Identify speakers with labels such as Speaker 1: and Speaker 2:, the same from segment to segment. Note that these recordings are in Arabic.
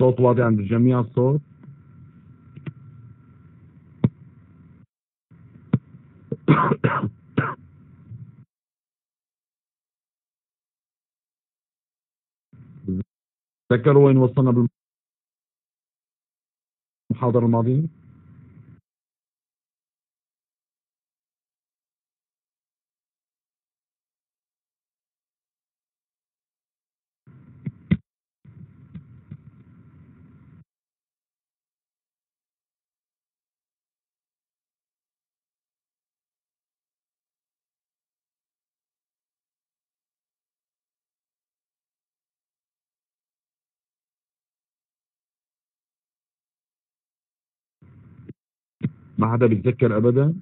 Speaker 1: الصوت واضح عند الجميع الصوت. تذكروا وين وصلنا بالمحاضرة الماضية؟ ما حدا بيتذكر ابدا؟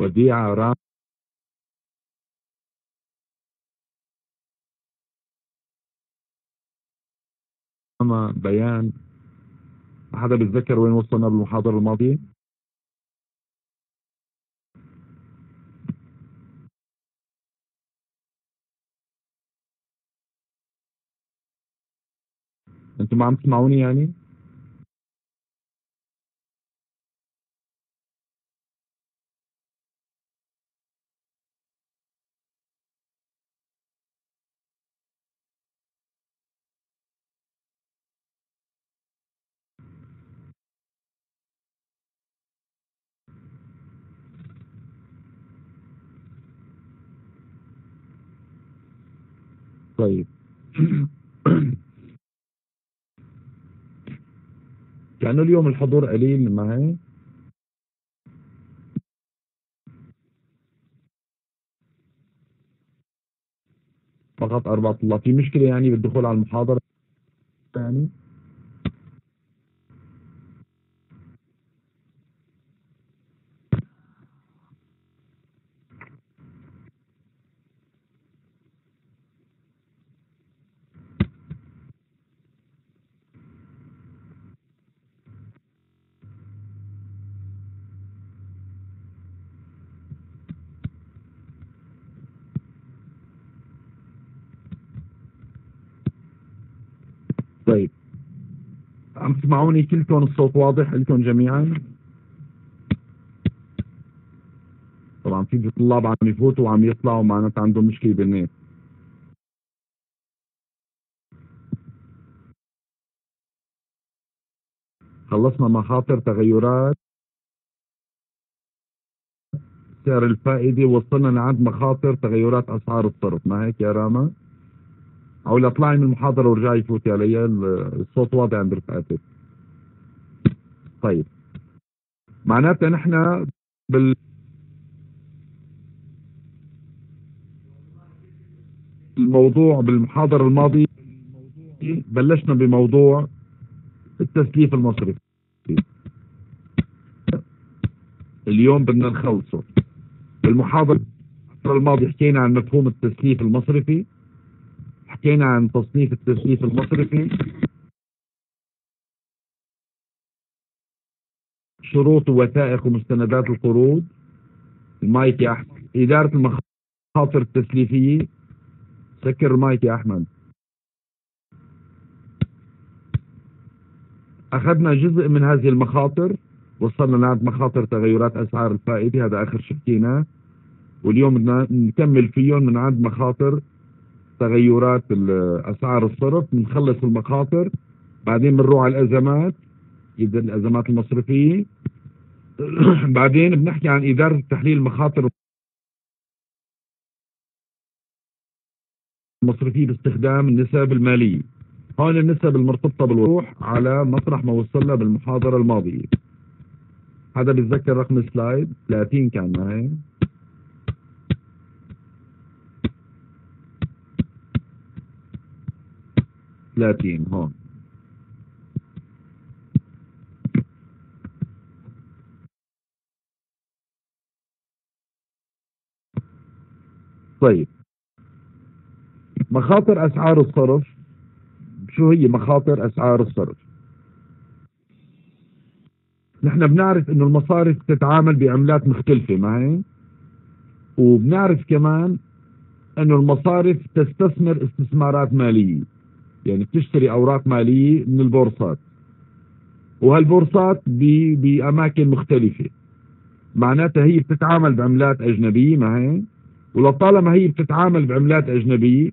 Speaker 1: وديعة رام بيان حدا بيتذكر وين وصلنا بالمحاضرة الماضية؟ أنتم ما عم تسمعوني يعني؟ طيب. كأنه اليوم الحضور قليل معي فقط أربعة طلاب في مشكلة يعني بالدخول على المحاضرة؟ يعني طيب عم تسمعوني كلكم الصوت واضح لكم جميعا. طبعا في طلاب عم يفوتوا وعم يطلعوا معناتها عندهم مشكلة بالنت خلصنا مخاطر تغيرات. سعر الفائدة وصلنا لعند مخاطر تغيرات أسعار الصرف ما هيك يا راما؟ أو لا اطلعي من المحاضرة ورجعي فوتي علي الصوت واضح عند رفقاتك طيب. معناتها نحن بال الموضوع بالمحاضرة الماضية بلشنا بموضوع التسليف المصرفي اليوم بدنا نخلصه. بالمحاضرة الماضية حكينا عن مفهوم التسليف المصرفي حكينا عن تصنيف التسليف المصرفي شروط ووثائق ومستندات القروض. المايك يا أحمد. إدارة المخاطر التسليفية. سكر المايك يا أحمد. أخذنا جزء من هذه المخاطر وصلنا لعند مخاطر تغيرات أسعار الفائدة. هذا آخر شيء حكيناه. واليوم بدنا نكمل فيهم من عند مخاطر تغيرات اسعار الصرف. بنخلص المخاطر بعدين بنروح على الأزمات. اذا الأزمات المصرفية. بعدين بنحكي عن إدارة تحليل المخاطر المصرفية باستخدام النسب المالية. هون النسب المرتبطة بالوضوح على مطرح ما وصلنا بالمحاضرة الماضية. هذا بيتذكر رقم السلايد. 30 كان معي. 30 هون. طيب. مخاطر أسعار الصرف. شو هي مخاطر أسعار الصرف؟ نحن بنعرف إنه المصارف تتعامل بعملات مختلفة معي وبنعرف كمان إنه المصارف تستثمر استثمارات مالية. يعني بتشتري أوراق مالية من البورصات. وهالبورصات بأماكن مختلفة. معناتها هي بتتعامل بعملات أجنبية معي ولطالما هي بتتعامل بعملات أجنبية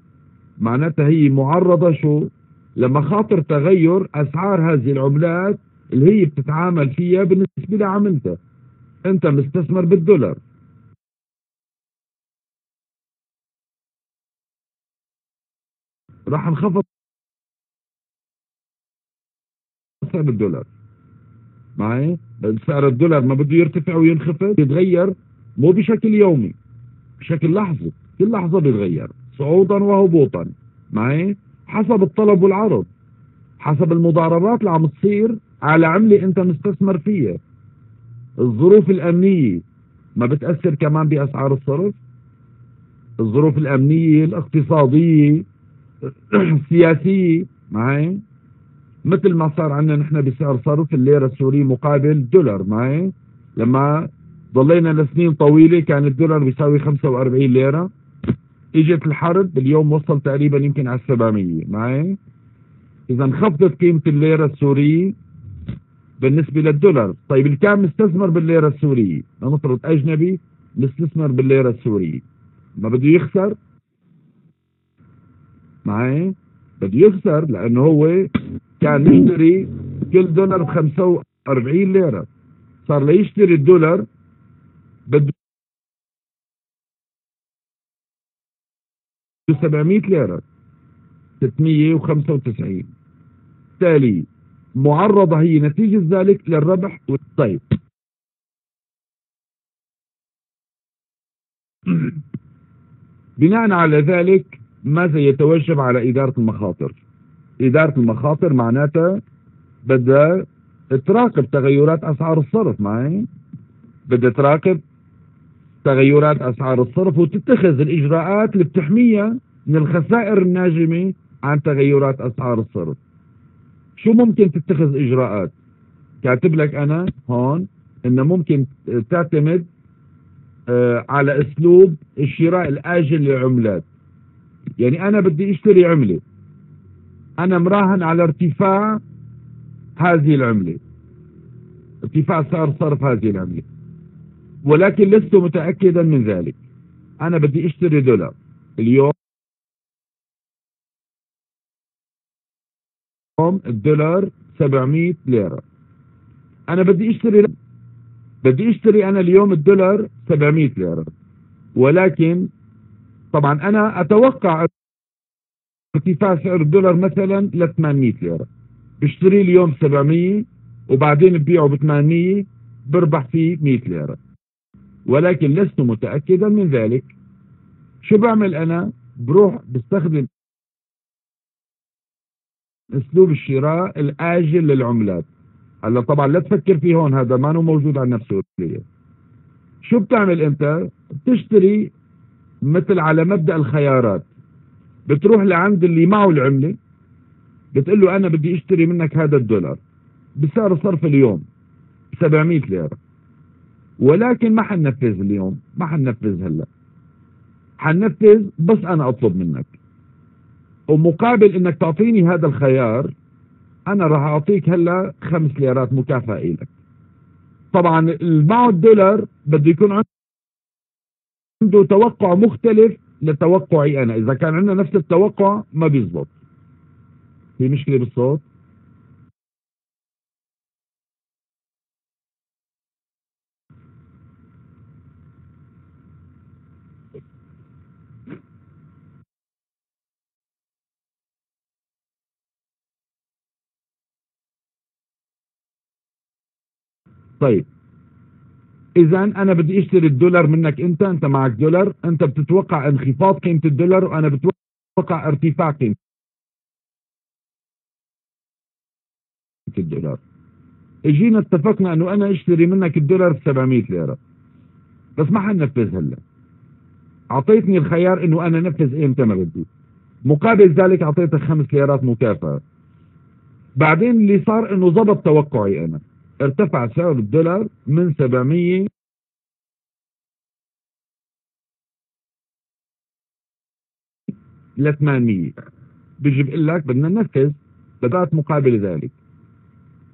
Speaker 1: معناتها هي معرضة شو؟ لمخاطر تغير أسعار هذه العملات اللي هي بتتعامل فيها بالنسبة لعملتها. أنت مستثمر بالدولار. راح انخفض سعر الدولار. معي؟ سعر الدولار ما بده يرتفع وينخفض يتغير مو بشكل يومي. بشكل لحظي كل لحظة بيتغير صعودا وهبوطا. معي؟ حسب الطلب والعرض. حسب المضاربات اللي عم تصير على عملة أنت مستثمر فيها. الظروف الأمنية ما بتأثر كمان بأسعار الصرف. الظروف الأمنية الاقتصادية السياسية. معي؟ مثل ما صار عندنا نحن بسعر صرف الليرة السورية مقابل الدولار معي؟ لما ضلينا لسنين طويلة كان الدولار بيساوي 45 ليرة. إجت الحرب اليوم وصل تقريبا يمكن على 700 معي؟ اذا انخفضت قيمة الليرة السورية بالنسبة للدولار. طيب اللي كان مستثمر بالليرة السورية؟ نفرض أجنبي مستثمر بالليرة السورية. ما بده يخسر؟ معي؟ بده يخسر لأنه هو كان يشتري كل دولار ب 45 ليرة. صار ليشتري الدولار بده 700 ليرة. 695 بالتالي معرضة هي نتيجة ذلك للربح والطيب بناء على ذلك ماذا يتوجب على إدارة المخاطر؟ إدارة المخاطر معناتها بدها تراقب تغيرات أسعار الصرف معي؟ بدها تراقب تغيرات أسعار الصرف وتتخذ الإجراءات اللي بتحميها من الخسائر الناجمة عن تغيرات أسعار الصرف. شو ممكن تتخذ إجراءات؟ كاتب لك أنا هون إنه ممكن تعتمد آه على أسلوب الشراء الآجل للعملات يعني أنا بدي أشتري عملة. أنا مراهن على ارتفاع هذه العملة. ارتفاع سعر صرف هذه العملة. ولكن لست متأكدا من ذلك. أنا بدي أشتري دولار. اليوم الدولار 700 ليرة. أنا بدي أشتري بدي أشتري أنا اليوم الدولار 700 ليرة. ولكن طبعا أنا أتوقع ارتفاع سعر الدولار مثلا ل 800 ليرة. بشتري اليوم 700 وبعدين ببيعه ب 800 بربح فيه 100 ليرة. ولكن لست متأكدا من ذلك. شو بعمل أنا؟ بروح بستخدم أسلوب الشراء الآجل للعملات. هلا طبعا لا تفكر فيه هون هذا ما موجود على نفسه شو بتعمل أنت؟ بتشتري مثل على مبدأ الخيارات. بتروح لعند اللي معه العملة بتقول له أنا بدي أشتري منك هذا الدولار. بسعر صرف اليوم 700 ليرة. ولكن ما حننفذ اليوم. ما حننفذ هلا. حننفذ بس أنا أطلب منك. ومقابل إنك تعطيني هذا الخيار أنا راح أعطيك هلا خمس ليرات مكافأة لك طبعا معه الدولار بده يكون عنده توقع مختلف لتوقعي أنا. إذا كان عندنا نفس التوقع ما بيزبط. في مشكلة بالصوت؟ طيب. اذا أنا بدي أشتري الدولار منك أنت أنت معك دولار. أنت بتتوقع انخفاض قيمة الدولار وأنا بتوقع ارتفاع قيمة الدولار. إجينا اتفقنا إنه أنا أشتري منك الدولار ب 700 ليرة. بس ما حننفذ هلا. أعطيتني الخيار إنه أنا انفذ ايمتى ما بدي. مقابل ذلك أعطيتك خمس ليرات مكافأة. بعدين اللي صار إنه ضبط توقعي أنا. ارتفع سعر الدولار من 700 ل 800 بيجي بقول لك بدنا ننفذ بدأت مقابل ذلك.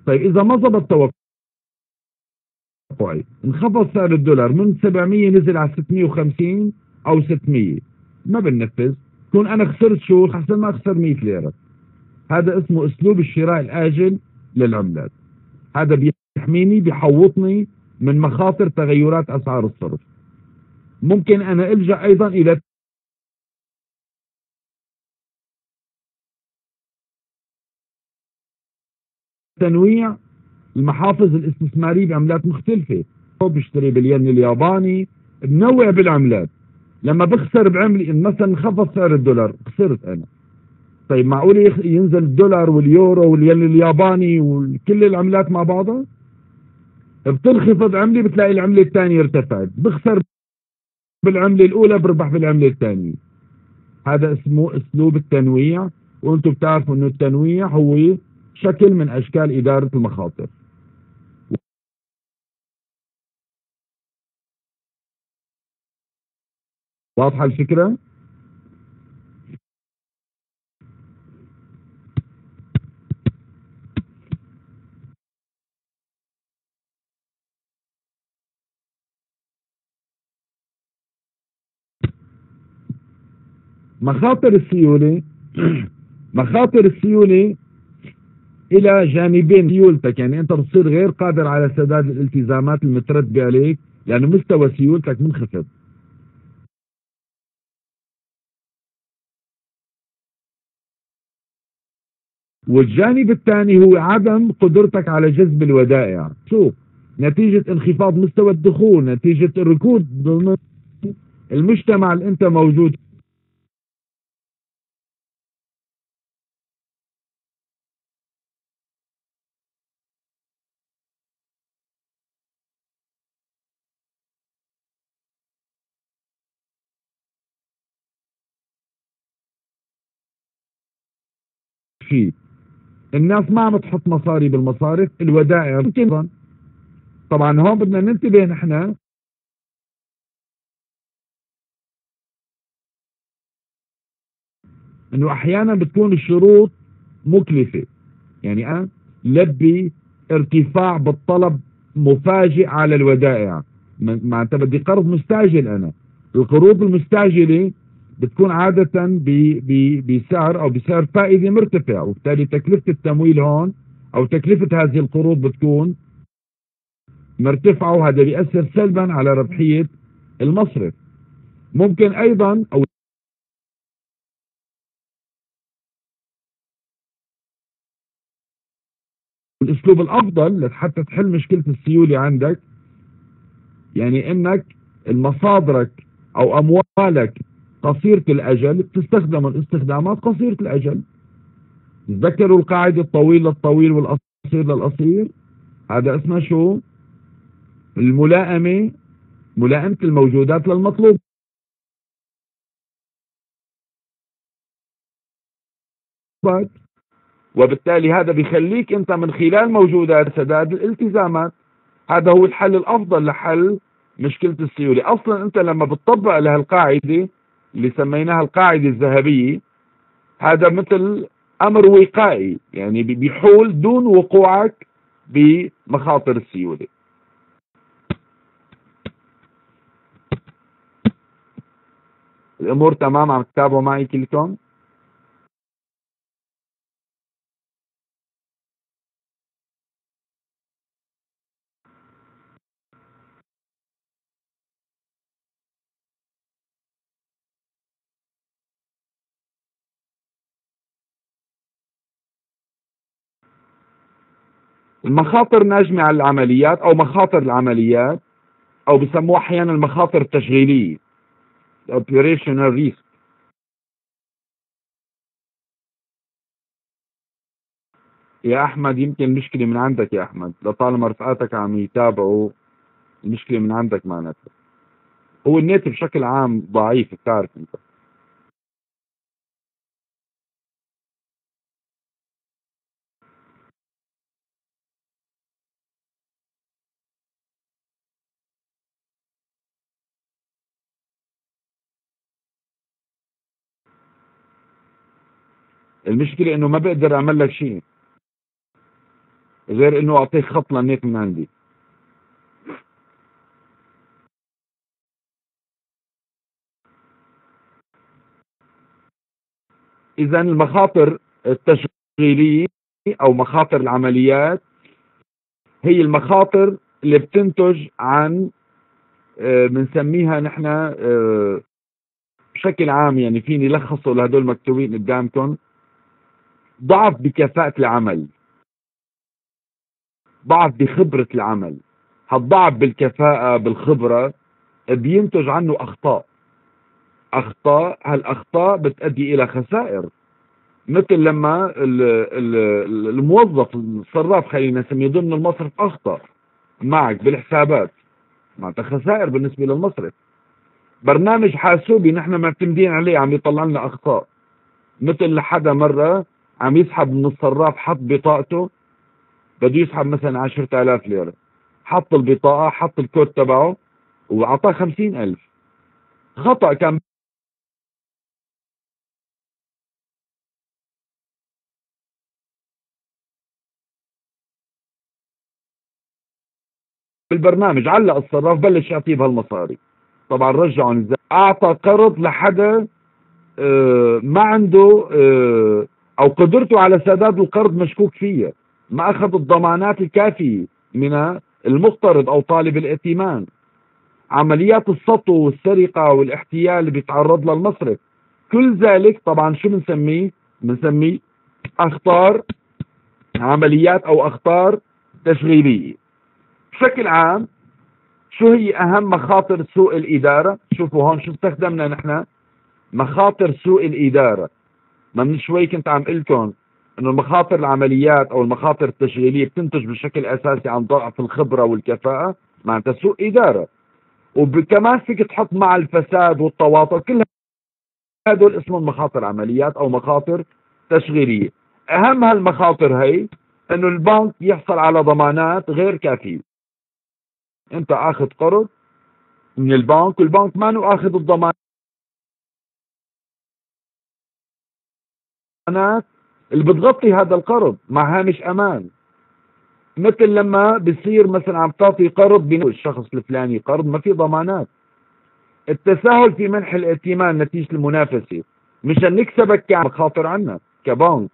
Speaker 1: طيب إذا ما ضبط توقعي انخفض سعر الدولار من 700 نزل على 650 أو 600 ما بننفذ. كون أنا خسرت شو؟ احسن ما اخسر 100 ليرة. هذا اسمه أسلوب الشراء الآجل للعملات. هذا بيحميني بيحوطني من مخاطر تغيرات أسعار الصرف. ممكن أنا ألجأ أيضا إلى تنويع المحافظ الاستثمارية بعملات مختلفة. بشتري بالين الياباني بنوع بالعملات. لما بخسر بعملي مثلا انخفض سعر الدولار خسرت أنا. طيب معقول ينزل الدولار واليورو والين الياباني وكل العملات مع بعضها؟ بتنخفض عملي بتلاقي العملة الثانية ارتفعت. بخسر بالعملة الأولى بربح بالعملة الثانية. هذا اسمه أسلوب التنويع وأنتم بتعرفوا إنه التنويع هو شكل من أشكال إدارة المخاطر. واضحة الفكرة؟ مخاطر السيولة مخاطر السيولة إلى جانبين سيولتك. يعني أنت بتصير غير قادر على سداد الالتزامات المترتبة عليك لأنه مستوى سيولتك منخفض. والجانب الثاني هو عدم قدرتك على جذب الودائع. شوف نتيجة انخفاض مستوى الدخول نتيجة الركود المجتمع اللي أنت موجود فيه الناس ما عم تحط مصاري بالمصارف الودائع يمكن طبعا هون بدنا ننتبه نحن. إنه أحيانا بتكون الشروط مكلفة. يعني أنا لبي ارتفاع بالطلب مفاجئ على الودائع. ما أنت بدي قرض مستعجل أنا. القروض المستعجلة بتكون عادة بسعر أو بسعر فائدة مرتفع وبالتالي تكلفة التمويل هون أو تكلفة هذه القروض بتكون مرتفعة وهذا بيأثر سلبا على ربحية المصرف. ممكن أيضا أو الأسلوب الأفضل لحتى تحل مشكلة السيولة عندك يعني إنك المصادرك أو أموالك قصيرة الأجل بتستخدم الاستخدامات قصيرة الأجل. تذكروا القاعدة الطويل للطويل والقصير للقصير. هذا اسمه شو؟ الملائمة ملائمة الموجودات للمطلوب. وبالتالي هذا بيخليك أنت من خلال موجودات سداد الالتزامات. هذا هو الحل الأفضل لحل مشكلة السيولة. أصلا أنت لما بتطبق لهالقاعدة اللي سميناها القاعدة الذهبية هذا مثل أمر وقائي يعني بيحول دون وقوعك بمخاطر السيولة. الأمور تمام عم تتابعوا معي كلكم؟ المخاطر الناجمة على العمليات أو مخاطر العمليات أو بسموها أحيانا المخاطر التشغيلية. Operational risk. يا أحمد يمكن المشكلة من عندك يا أحمد. لطالما رفقاتك عم يتابعوا المشكلة من عندك معناتها هو النت بشكل عام ضعيف بتعرف أنت. المشكلة إنه ما بقدر أعمل لك شيء. غير إنه أعطيك خط للنت من عندي. اذا المخاطر التشغيلية أو مخاطر العمليات هي المخاطر اللي بتنتج عن بنسميها آه، نحن آه، بشكل عام يعني فيني لخصه لهدول مكتوبين قدامكم. ضعف بكفاءة العمل. ضعف بخبرة العمل. هالضعف بالكفاءة بالخبرة بينتج عنه أخطاء. أخطاء هالأخطاء بتؤدي إلى خسائر. مثل لما الموظف الصراف خلينا نسميه ضمن المصرف أخطأ. معك بالحسابات. معناتها خسائر بالنسبة للمصرف. برنامج حاسوبي نحن معتمدين عليه عم يطلع لنا أخطاء. مثل لحدا مرة عم يسحب من الصراف حط بطاقته بده يسحب مثلا 10000 ليرة. حط البطاقة حط الكود تبعه وأعطاه 50000 خطأ كان. بالبرنامج علق الصراف بلش يعطيه بهالمصاري. طبعا رجعوا أعطى قرض لحدا آه، ما عنده أو قدرته على سداد القرض مشكوك فيها ما اخذ الضمانات الكافية من المقترض أو طالب الائتمان. عمليات السطو والسرقة والاحتيال اللي بيتعرض لها المصرف. كل ذلك طبعا شو بنسميه؟ بنسميه أخطار عمليات أو أخطار تشغيلية. بشكل عام شو هي أهم مخاطر سوء الإدارة؟ شوفوا هون شو استخدمنا نحن. مخاطر سوء الإدارة. ما من شوي كنت عم قلت لكم إنه مخاطر العمليات أو المخاطر التشغيليه بتنتج بشكل أساسي عن ضعف الخبرة والكفاءة معناتها سوء إدارة. وكمان فيك تحط مع الفساد والتواطؤ كل هدول اسمهم مخاطر عمليات أو مخاطر تشغيليه أهم هالمخاطر هي إنه البنك يحصل على ضمانات غير كافية. أنت آخذ قرض من البنك والبنك ما آخذ الضمانات الضمانات اللي بتغطي هذا القرض مع هامش أمان. مثل لما بصير مثلا عم تعطي قرض بين الشخص الفلاني قرض ما في ضمانات. التساهل في منح الائتمان نتيجة المنافسة. مشان نكسبك كعب خاطر عنا كبنك.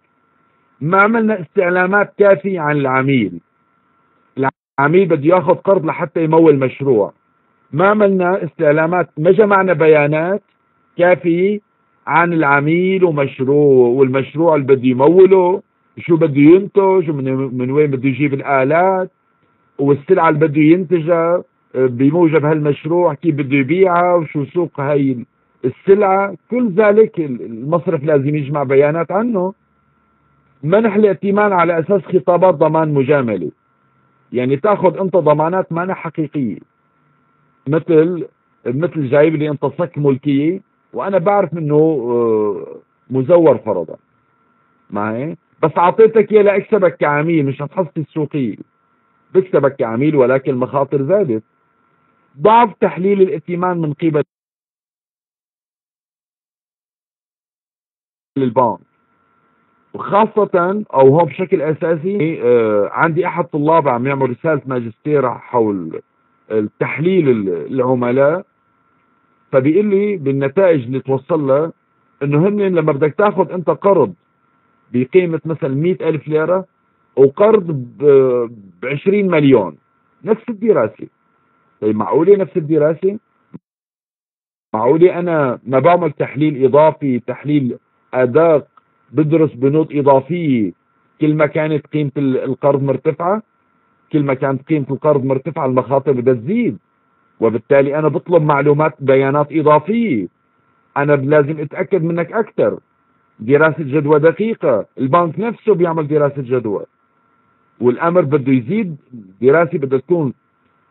Speaker 1: ما عملنا استعلامات كافية عن العميل. العميل بده ياخذ قرض لحتى يمول مشروع. ما عملنا استعلامات ما جمعنا بيانات كافية عن العميل ومشروع والمشروع اللي بده يموله شو بده ينتج ومن من وين بده يجيب الآلات والسلعة اللي بده ينتجها بموجب هالمشروع كيف بده يبيعها وشو سوق هاي السلعة. كل ذلك المصرف لازم يجمع بيانات عنه. منح الائتمان على أساس خطابات ضمان مجاملة. يعني تأخذ أنت ضمانات ما حقيقية. مثل مثل جايب لي أنت صك ملكية وأنا بعرف إنه آه، مزور فرضا. معي؟ بس أعطيتك إياه لأكسبك كعميل مش هتحصل السوقية. بكسبك كعميل ولكن المخاطر زادت. ضعف تحليل الائتمان من قبل البنك وخاصة أو هو بشكل أساسي آه عندي أحد طلاب عم يعمل رسالة ماجستير حول تحليل العملاء. فبيقول لي بالنتائج اللي توصل لها إنه هن لما بدك تاخذ أنت قرض بقيمة مثلا مئة ألف ليرة وقرض ب 20 مليون. نفس الدراسة. طيب معقولة نفس الدراسة؟ معقولة أنا ما بعمل تحليل إضافي تحليل أداق بدرس بنود إضافية. كل ما كانت قيمة القرض مرتفعة كل ما كانت قيمة القرض مرتفعة المخاطر بدها تزيد. وبالتالي أنا بطلب معلومات بيانات إضافية. أنا لازم أتأكد منك أكثر. دراسة جدوى دقيقة. البنك نفسه بيعمل دراسة جدوى. والأمر بده يزيد. دراسة بدها تكون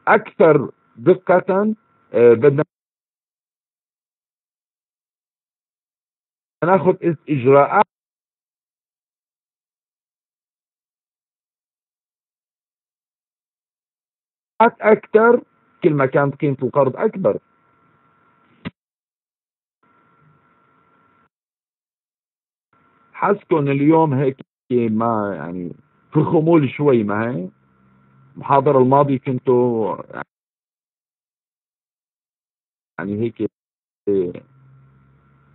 Speaker 1: أكثر دقة آه، بدنا ناخذ إجراءات. أكثر كل ما كانت قيمة القرض أكبر. حاسكم اليوم هيك ما يعني في خمول شوي ما هي؟ المحاضرة الماضية كنتوا يعني هيك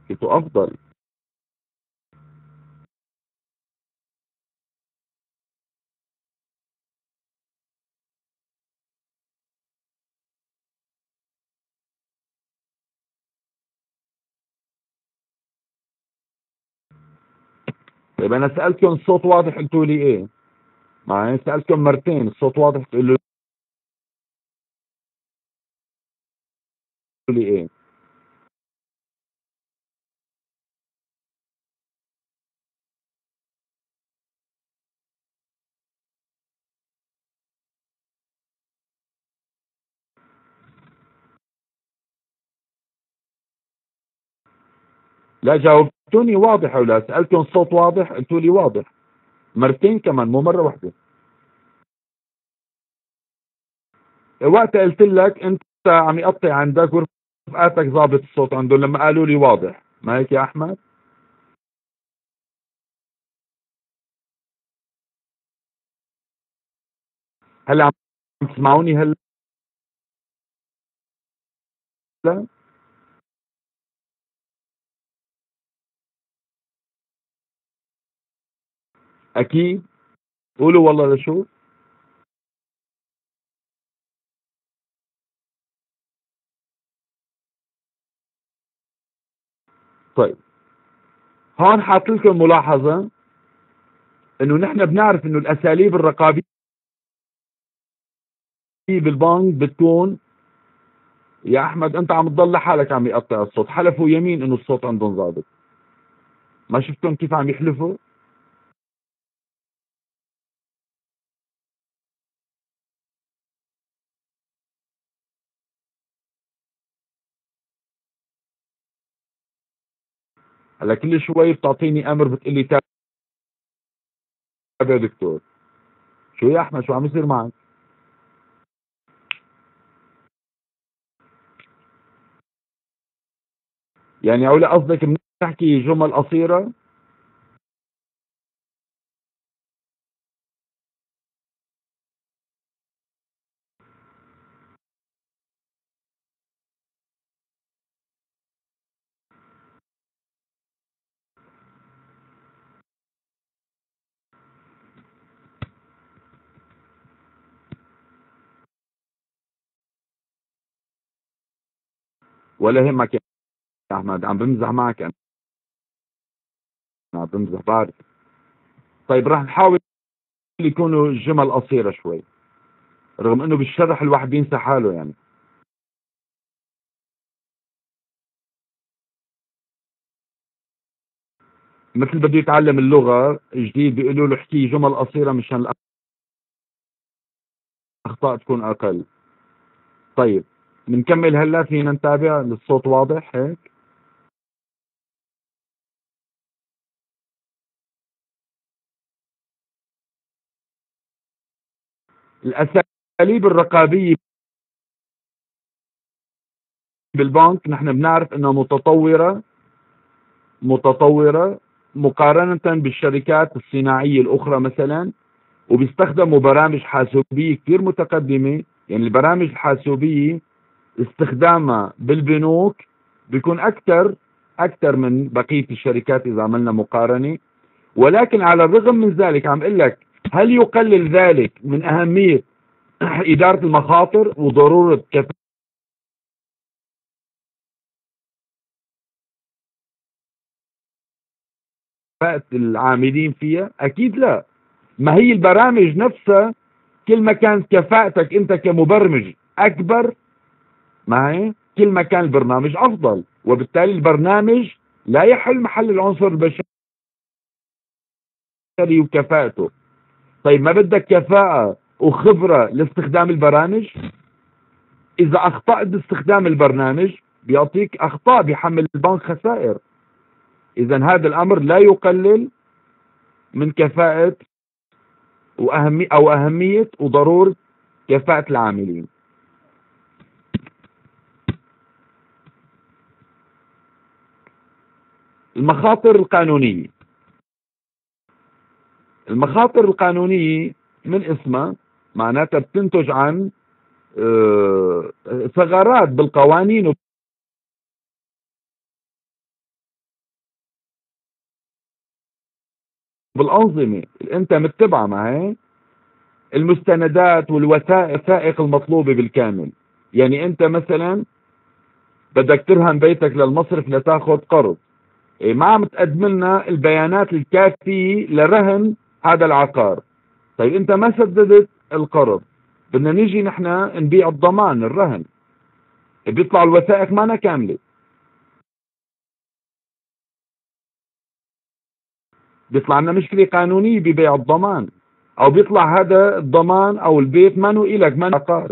Speaker 1: كنتوا أفضل. طيب أنا سالتكم الصوت واضح قلتوا لي إيه؟ أنا سالتكم مرتين الصوت واضح تقولوا لي إيه؟ لا جاوبتوني واضح ولا سألتهم الصوت واضح قلتوا لي واضح. مرتين كمان مو مرة واحدة. وقت قلت لك أنت عم يقطع عندك ورفقاتك ضابط الصوت عندهم لما قالوا لي واضح. ما هيك يا أحمد؟ هلا عم تسمعوني هلا؟ أكيد. قولوا والله لشو. طيب. هون حاط لكم ملاحظة إنه نحن بنعرف إنه الأساليب الرقابية بالبنك بتكون يا أحمد أنت عم تضل لحالك عم يقطع الصوت حلفوا يمين إنه الصوت عندهم ضابط. ما شفتهم كيف عم يحلفوا؟ هلا كل شوي بتعطيني أمر بتقول لي تابع دكتور شو يا أحمد؟ شو عم يصير معك؟ يعني علا قصدك بنحكي جمل قصيرة؟ ولا يهمك يا أحمد؟ عم بمزح معك أنا. عم بمزح بعرف. طيب راح نحاول يكونوا الجمل قصيرة شوي رغم إنه بالشرح الواحد بينسى حاله يعني. مثل بده يتعلم اللغة جديد بيقولوا له احكي جمل قصيرة مشان الأخطاء تكون أقل. طيب بنكمل هلا فينا نتابع الصوت واضح هيك؟ الأساليب الرقابية بالبنك نحن بنعرف إنها متطورة متطورة مقارنة بالشركات الصناعية الأخرى مثلا وبيستخدموا برامج حاسوبية كثير متقدمة. يعني البرامج الحاسوبية استخدامها بالبنوك بيكون أكثر أكثر من بقية الشركات إذا عملنا مقارنة. ولكن على الرغم من ذلك عم أقول لك هل يقلل ذلك من أهمية إدارة المخاطر وضرورة كفاءه العاملين فيها؟ أكيد لا. ما هي البرامج نفسها؟ كل ما كانت كفاءتك أنت كمبرمج أكبر معي؟ كل ما كان البرنامج أفضل وبالتالي البرنامج لا يحل محل العنصر البشري وكفاءته. طيب ما بدك كفاءة وخبرة لاستخدام البرامج؟ إذا أخطأت باستخدام البرنامج بيعطيك أخطاء بيحمل البنك خسائر. إذا هذا الأمر لا يقلل من كفاءة وأهمية أو أهمية وضرورة كفاءة العاملين. المخاطر القانونية. المخاطر القانونية من اسمها معناتها بتنتج عن آه، ثغرات بالقوانين بالأنظمة اللي أنت متبعها معي المستندات والوثائق المطلوبة بالكامل. يعني أنت مثلا بدك ترهن بيتك للمصرف لتاخذ قرض. ما عم تقدم لنا البيانات الكافية لرهن هذا العقار. طيب أنت ما سددت القرض. بدنا نيجي نحن نبيع الضمان الرهن. بيطلع الوثائق ما كاملة. بيطلع لنا مشكلة قانونية ببيع الضمان. أو بيطلع هذا الضمان أو البيت ما إلك ما عقار.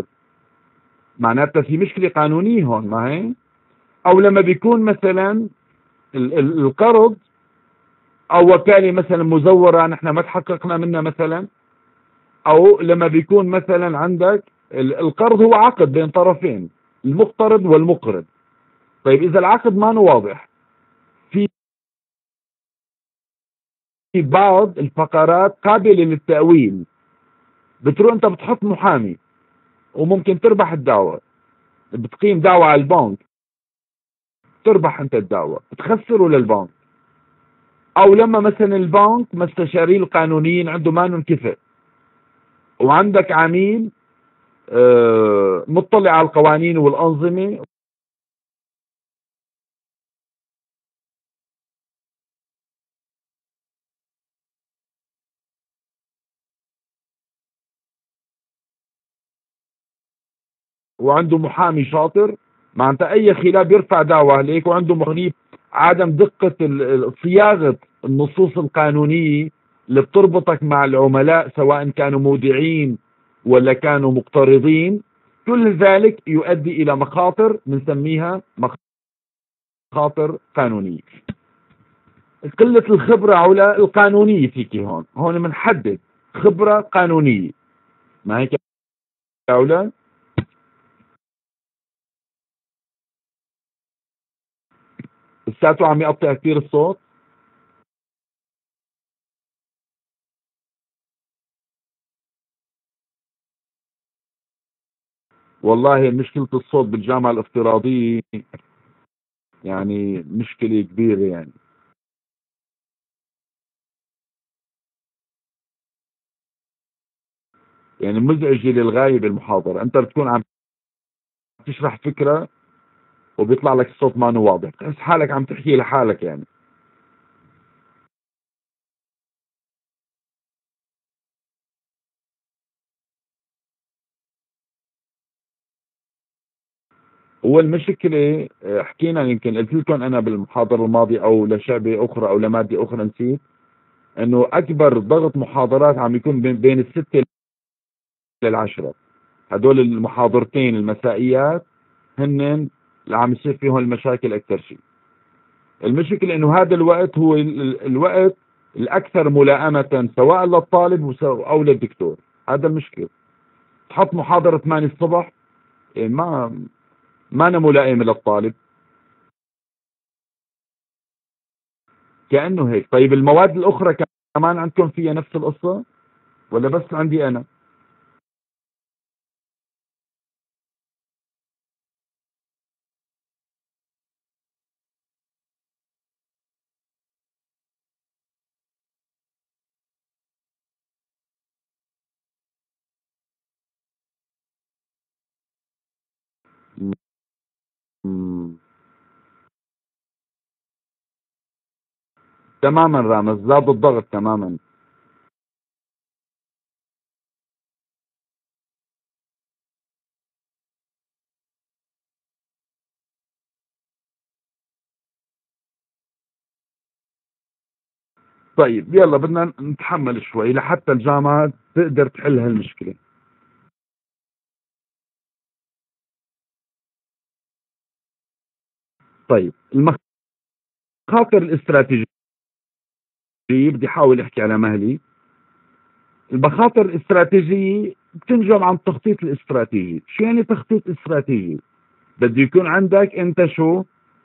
Speaker 1: معناتها في مشكلة قانونية هون ما هي؟ أو لما بيكون مثلا القرض أو وكالة مثلا مزورة نحن ما تحققنا منها مثلا أو لما بيكون مثلا عندك القرض هو عقد بين طرفين المقترض والمقرض. طيب إذا العقد ما واضح في في بعض الفقرات قابلة للتأويل. بتروح أنت بتحط محامي وممكن تربح الدعوة بتقيم دعوة على البنك. تربح انت الدعوة بتخسره للبنك. أو لما مثلا البنك مستشارين القانونيين عنده مان كفء وعندك عميل آه، مطلع على القوانين والأنظمة. وعنده محامي شاطر. معناتها أي خلاف يرفع دعوة عليك وعنده مغنيب عدم دقة صياغة النصوص القانونية اللي بتربطك مع العملاء سواء كانوا مودعين ولا كانوا مقترضين. كل ذلك يؤدي إلى مخاطر بنسميها مخاطر قانونية. قلة الخبرة علا القانونية فيك هون. هون بنحدد خبرة قانونية. ما هيك علا؟ لساته عم يقطع كثير الصوت؟ والله مشكلة الصوت بالجامعة الافتراضية يعني مشكلة كبيرة يعني. يعني مزعجة للغاية بالمحاضرة. أنت بتكون عم تشرح فكرة وبيطلع لك الصوت ما واضح. تحس حالك عم تحكي لحالك يعني. هو المشكلة حكينا يمكن قلت لكم أنا بالمحاضرة الماضية أو لشعبة أخرى أو لمادة أخرى نسيت أنه أكبر ضغط محاضرات عم يكون بين الستة للعشرة. هدول المحاضرتين المسائيات هن اللي عم يصير فيهم المشاكل أكثر شيء. المشكلة أنه هذا الوقت هو الوقت الأكثر ملائمة سواء للطالب أو للدكتور. هذا المشكلة. تحط محاضرة 8 الصبح إيه، ما ما أنا ملائم للطالب. كأنه هيك. طيب المواد الأخرى كمان عندكم فيها نفس القصة؟ ولا بس عندي أنا؟ تماما رامز زاد الضغط تماما. طيب يلا بدنا نتحمل شوي لحتى الجامعة تقدر تحل هالمشكلة. طيب المخ... المخاطر الاستراتيجية بدي احاول احكي على مهلي. المخاطر الاستراتيجية بتنجم عن التخطيط الاستراتيجي. شو يعني تخطيط استراتيجي؟ بده يكون عندك أنت شو؟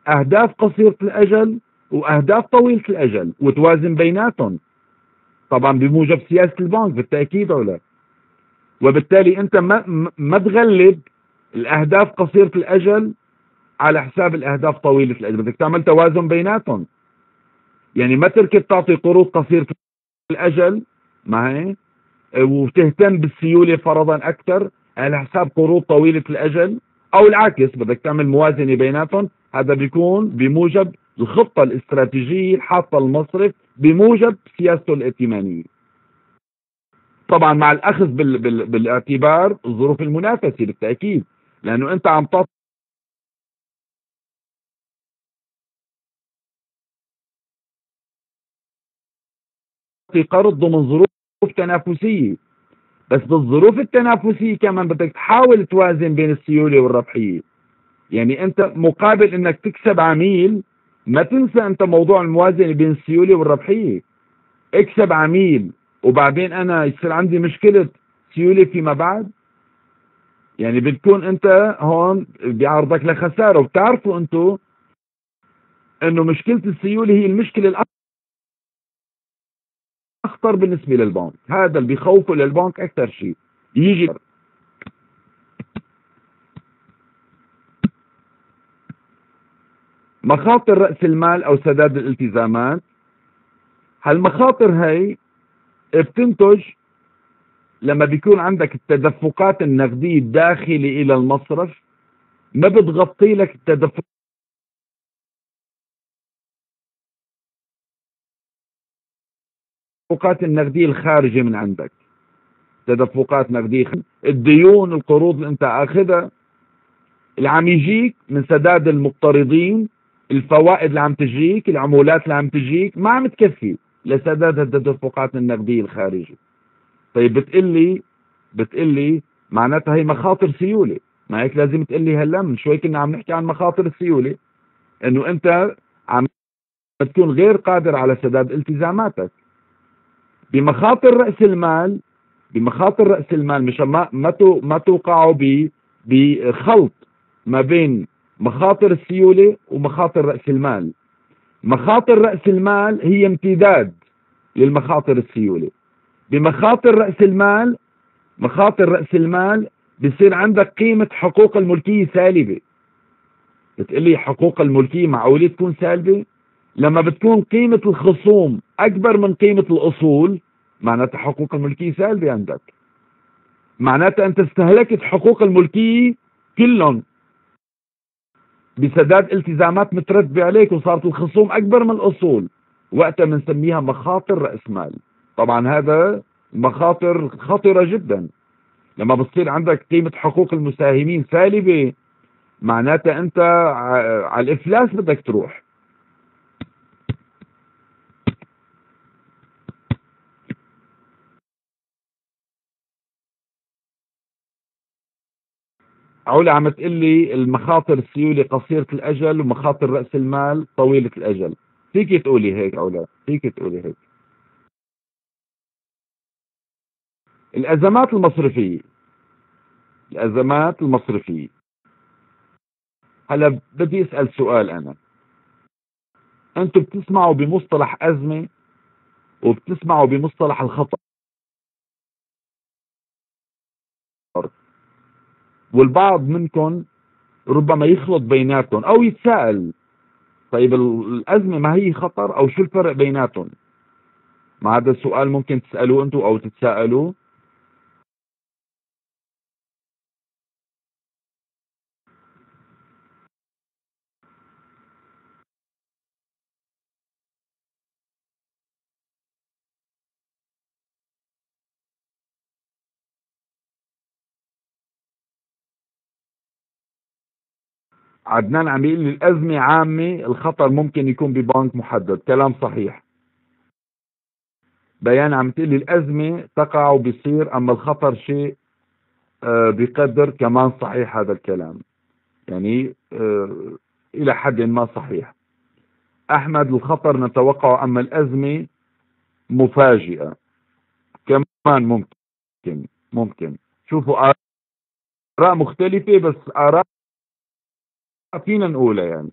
Speaker 1: أهداف قصيرة الأجل وأهداف طويلة الأجل وتوازن بيناتهم. طبعا بموجب سياسة البنك بالتأكيد أو لا؟ وبالتالي أنت ما, ما تغلب الأهداف قصيرة الأجل على حساب الأهداف طويلة الأجل. بدك تعمل توازن بيناتهم. يعني ما تركض تعطي قروض قصيرة الأجل ما هي؟ وتهتم بالسيولة فرضا أكثر على حساب قروض طويلة الأجل أو العكس بدك تعمل موازنة بيناتهم هذا بيكون بموجب الخطة الاستراتيجية حاطة المصرف بموجب سياسته الائتمانية. طبعا مع الأخذ بال بال بالاعتبار الظروف المنافسة بالتأكيد لأنه أنت عم تعطي قرض ضمن ظروف تنافسية. بس بالظروف التنافسية كمان بدك تحاول توازن بين السيولة والربحية. يعني أنت مقابل إنك تكسب عميل ما تنسى أنت موضوع الموازنة بين السيولة والربحية. اكسب عميل وبعدين أنا يصير عندي مشكلة سيولة فيما بعد. يعني بتكون أنت هون بيعرضك لخسارة. وبتعرفوا انتو إنه مشكلة السيولة هي المشكلة الاخطر بالنسبة للبنك. هذا اللي بيخوفه للبنك أكثر شيء. يجي مخاطر رأس المال أو سداد الالتزامات. هالمخاطر هي بتنتج لما بيكون عندك التدفقات النقدية الداخلة إلى المصرف ما بتغطي لك التدفقات النقدية الخارجة من عندك. تدفقات نقدية الديون القروض اللي أنت آخذها اللي عم يجيك من سداد المقترضين الفوائد اللي عم تجيك العمولات اللي عم تجيك ما عم تكفي لسداد التدفقات النقدية الخارجية. طيب بتقلي بتقلي معناتها هي مخاطر سيولة. ما هيك لازم تقلي هلا من شوي كنا عم نحكي عن مخاطر السيولة إنه أنت عم تكون غير قادر على سداد التزاماتك. بمخاطر رأس المال بمخاطر رأس المال مش ما ما ما توقعوا بخلط ما بين مخاطر السيولة ومخاطر رأس المال. مخاطر رأس المال هي امتداد للمخاطر السيولة. بمخاطر رأس المال مخاطر رأس المال بصير عندك قيمة حقوق الملكية سالبة. بتقلي حقوق الملكية معقولة تكون سالبة؟ لما بتكون قيمة الخصوم أكبر من قيمة الأصول معناتها حقوق الملكية سالبة عندك. معناتها أنت استهلكت حقوق الملكية كلهم. بسداد التزامات مترتبة عليك وصارت الخصوم أكبر من الأصول. وقتها بنسميها مخاطر رأس مال. طبعا هذا مخاطر خطرة جدا. لما بتصير عندك قيمة حقوق المساهمين سالبة معناتها أنت على الإفلاس بدك تروح. علا عم تقول لي المخاطر السيولة قصيرة الأجل ومخاطر رأس المال طويلة الأجل. فيك تقولي هيك علا فيك تقولي هيك. الأزمات المصرفية. الأزمات المصرفية. هلا بدي أسأل سؤال أنا. أنتم بتسمعوا بمصطلح أزمة وبتسمعوا بمصطلح الخطأ. والبعض منكم ربما يخلط بيناتهم أو يتساءل طيب الأزمة ما هي خطر أو شو الفرق بيناتهم؟ ما هذا السؤال ممكن تسألوه أنتم أو تتساءلوه؟ عدنان عم يقول لي الأزمة عامة الخطر ممكن يكون ببنك محدد. كلام صحيح. بيان عم تقول لي الأزمة تقع وبيصير أما الخطر شيء آه بقدر كمان صحيح هذا الكلام. يعني آه إلى حد ما صحيح. أحمد الخطر نتوقع أما الأزمة مفاجئة. كمان ممكن ممكن. شوفوا آراء مختلفة بس آراء فينا نقولها يعني.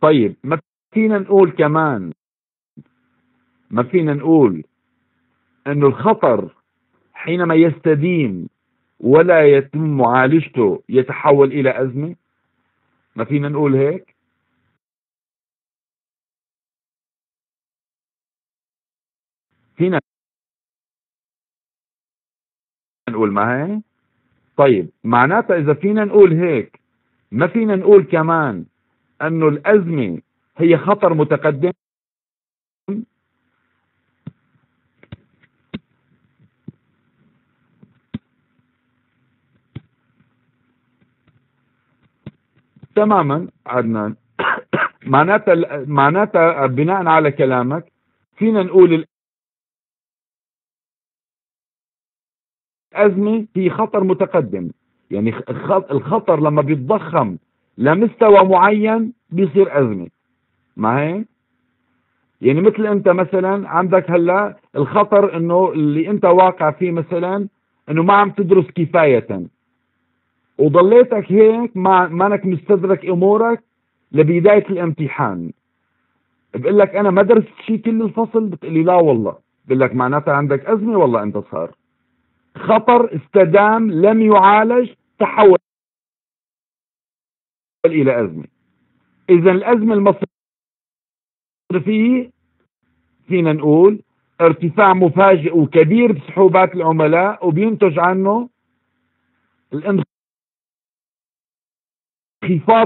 Speaker 1: طيب ما فينا نقول كمان ما فينا نقول إنه الخطر حينما يستديم ولا يتم معالجته يتحول إلى أزمة؟ ما فينا نقول هيك؟ فينا نقول ما هي؟ طيب معناتها إذا فينا نقول هيك ما فينا نقول كمان إنه الأزمة هي خطر متقدم؟ تماما عدنان. معناتها معناتها بناء على كلامك فينا نقول الأزمة هي خطر متقدم. يعني الخطر لما بيتضخم لمستوى معين بيصير أزمة ما هي يعني مثل أنت مثلا عندك هلأ الخطر إنه اللي أنت واقع فيه مثلا إنه ما عم تدرس كفاية. وضليتك هيك ما مانك مستدرك أمورك لبداية الامتحان. بقول لك أنا ما درست شيء كل الفصل؟ بتقلي لا والله. بقول لك معناتها عندك ازمة والله أنت صار؟ خطر استدام لم يعالج تحول إلى أزمة. اذا الأزمة المصرفية فينا نقول ارتفاع مفاجئ وكبير بسحوبات العملاء وبينتج عنه الانخفاض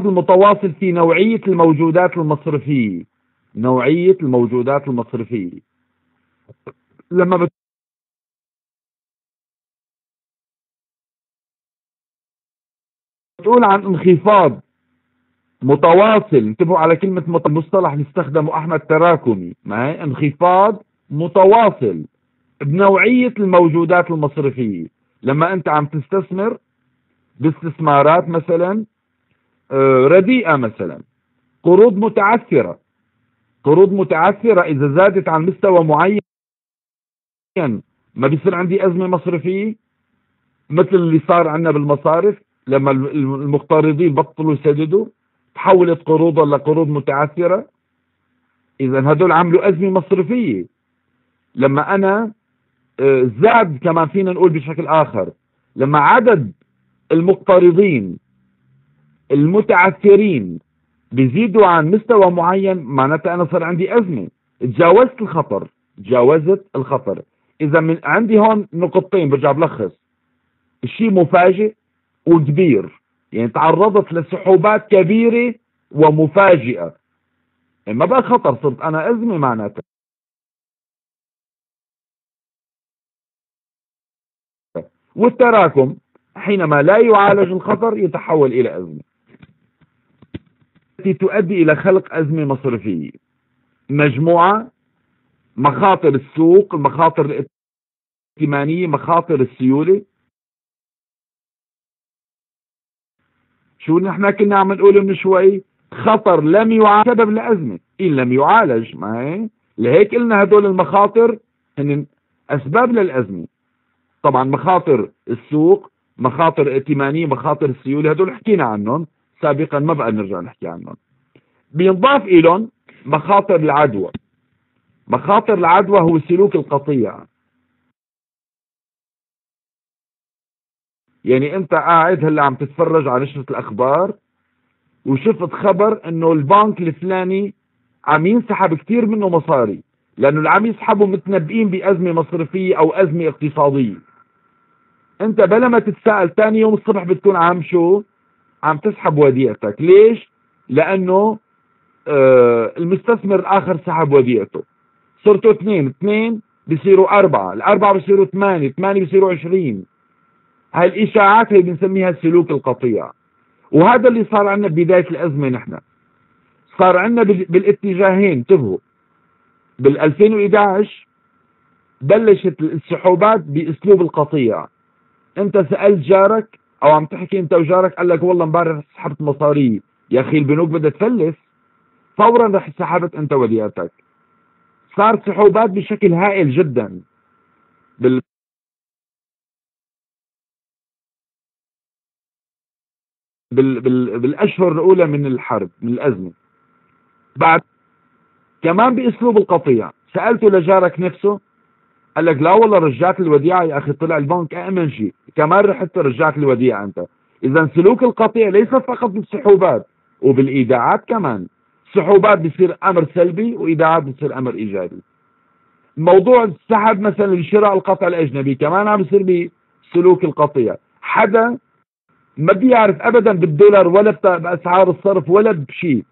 Speaker 1: المتواصل في نوعية الموجودات المصرفية. نوعية الموجودات المصرفية. لما بتقول عن انخفاض متواصل. انتبهوا على كلمة مصطلح اللي استخدمه أحمد تراكمي. ما هي؟ انخفاض متواصل بنوعية الموجودات المصرفية. لما أنت عم تستثمر باستثمارات مثلا آه، رديئة مثلا قروض متعثرة. قروض متعثرة إذا زادت عن مستوى معين ما بيصير عندي أزمة مصرفية؟ مثل اللي صار عندنا بالمصارف لما المقترضين بطلوا يسددوا تحولت قروضهم لقروض متعثرة؟ إذا هدول عملوا أزمة مصرفية. لما أنا آه، زاد كمان فينا نقول بشكل آخر لما عدد المقترضين المتعثرين بيزيدوا عن مستوى معين معناتها أنا صار عندي أزمة. تجاوزت الخطر تجاوزت الخطر. إذا من عندي هون نقطتين برجع بلخص. الشيء مفاجئ وكبير. يعني تعرضت لسحوبات كبيرة ومفاجئة. يعني ما بقى خطر صرت أنا أزمة معناتها. والتراكم حينما لا يعالج الخطر يتحول إلى أزمة. التي تؤدي إلى خلق أزمة مصرفية. مجموعة مخاطر السوق المخاطر الائتمانية مخاطر السيولة. شو نحن كنا عم نقول من شوي؟ خطر لم يعالج. سبب لأزمة. إن لم يعالج. ما هي؟ لهيك قلنا هدول المخاطر هن أسباب للأزمة. طبعا مخاطر السوق مخاطر ائتمانية مخاطر السيولة هدول حكينا عنهم سابقا ما بقى نرجع نحكي عنهم. بينضاف إلهم مخاطر العدوى. مخاطر العدوى هو سلوك القطيع. يعني انت قاعد هلا عم تتفرج على نشرة الأخبار وشفت خبر إنه البنك الفلاني عم ينسحب كثير منه مصاري لأنه اللي عم يسحبوا متنبئين بأزمة مصرفية أو أزمة اقتصادية. أنت بلا ما تتساءل ثاني يوم الصبح بتكون عم شو؟ عم تسحب وديعتك. ليش؟ لأنه آه المستثمر الآخر سحب وديعته. صرتوا اثنين اثنين بصيروا أربعة الأربعة بصيروا ثمانية ثمانية بصيروا عشرين. هاي الإشاعات هي بنسميها السلوك القطيع. وهذا اللي صار عندنا ببداية الأزمة نحن. صار عندنا بالاتجاهين انتبهوا. بال 2011 بلشت السحوبات بأسلوب القطيع. انت سألت جارك أو عم تحكي انت وجارك قال لك والله امبارح سحبت مصاري. يا أخي البنوك بدها تفلس. فورا رح سحبت انت ودياتك. صار سحوبات بشكل هائل جدا. بال بال... بال... بالأشهر الأولى من الحرب من الأزمة. بعد كمان بأسلوب القطيع سألته لجارك نفسه قال لك لا والله رجعت الوديعة يا أخي طلع البنك أمن شيء. كمان رحت رجعت الوديعة أنت. اذا سلوك القطيع ليس فقط بالسحوبات وبالإيداعات كمان. سحوبات بصير أمر سلبي وإيداعات بصير أمر إيجابي. موضوع السحب مثلا لشراء القطع الأجنبي كمان عم بصير بسلوك القطيع حدا ما بيعرف ابدا بالدولار ولا بأسعار الصرف ولا بشيء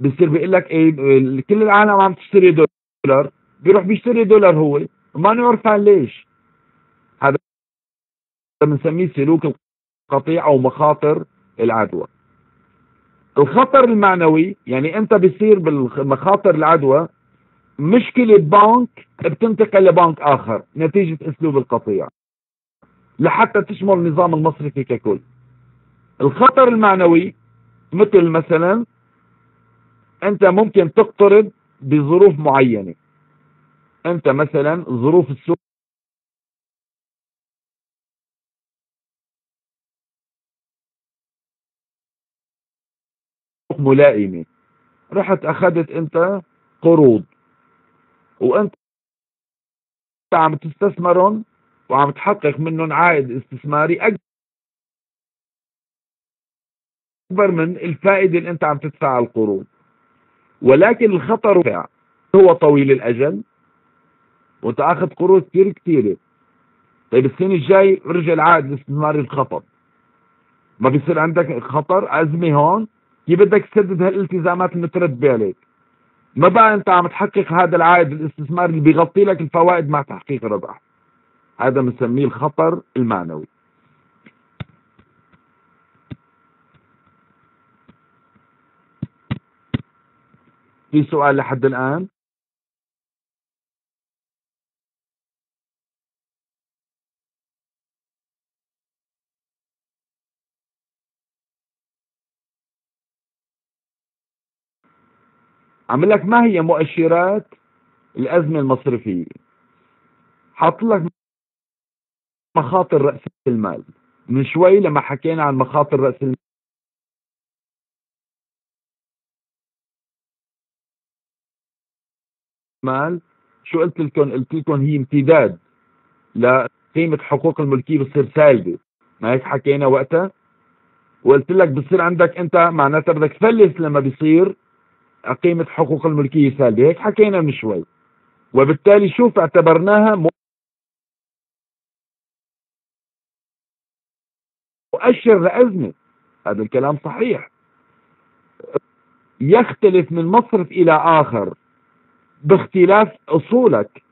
Speaker 1: بصير بيقول لك إيه كل العالم عم تشتري دولار بيروح بيشتري دولار هو. ما نعرف عن ليش. هذا بنسميه سلوك القطيع أو مخاطر العدوى. الخطر المعنوي يعني أنت بيصير بالمخاطر العدوى مشكلة بنك بتنتقل لبنك آخر نتيجة أسلوب القطيع. لحتى تشمل النظام المصرفي ككل. الخطر المعنوي مثل مثلا أنت ممكن تقترض بظروف معينة. أنت مثلا ظروف السوق ملائمة. رحت أخذت أنت قروض. وأنت عم تستثمرهم وعم تحقق منهم عائد استثماري أكبر. من الفائدة اللي أنت عم تدفع القروض. ولكن الخطر هو طويل الأجل. وأنت آخذ قروض كثير كثيرة طيب السنة الجاي رجع العائد الاستثماري انخفض ما بيصير عندك خطر أزمة هون. كيف بدك تسدد هالالتزامات المترتبة عليك ما بقى أنت عم تحقق هذا العائد الاستثماري اللي بيغطي لك الفوائد مع تحقيق الربح هذا بنسميه الخطر المعنوي. في سؤال لحد الآن؟ عم لك ما هي مؤشرات الأزمة المصرفية؟ حاط لك مخاطر رأس المال. من شوي لما حكينا عن مخاطر رأس المال شو قلت لكم قلت لكم هي امتداد لقيمة حقوق الملكية بتصير سالبة. ما هيك حكينا وقتها؟ وقلت لك بصير عندك انت معناتها بدك تفلس لما بيصير قيمة حقوق الملكية سالبة. هيك حكينا من شوي. وبالتالي شوف اعتبرناها مؤشر لأزمة. هذا الكلام صحيح. يختلف من مصرف إلى آخر. باختلاف أصولك.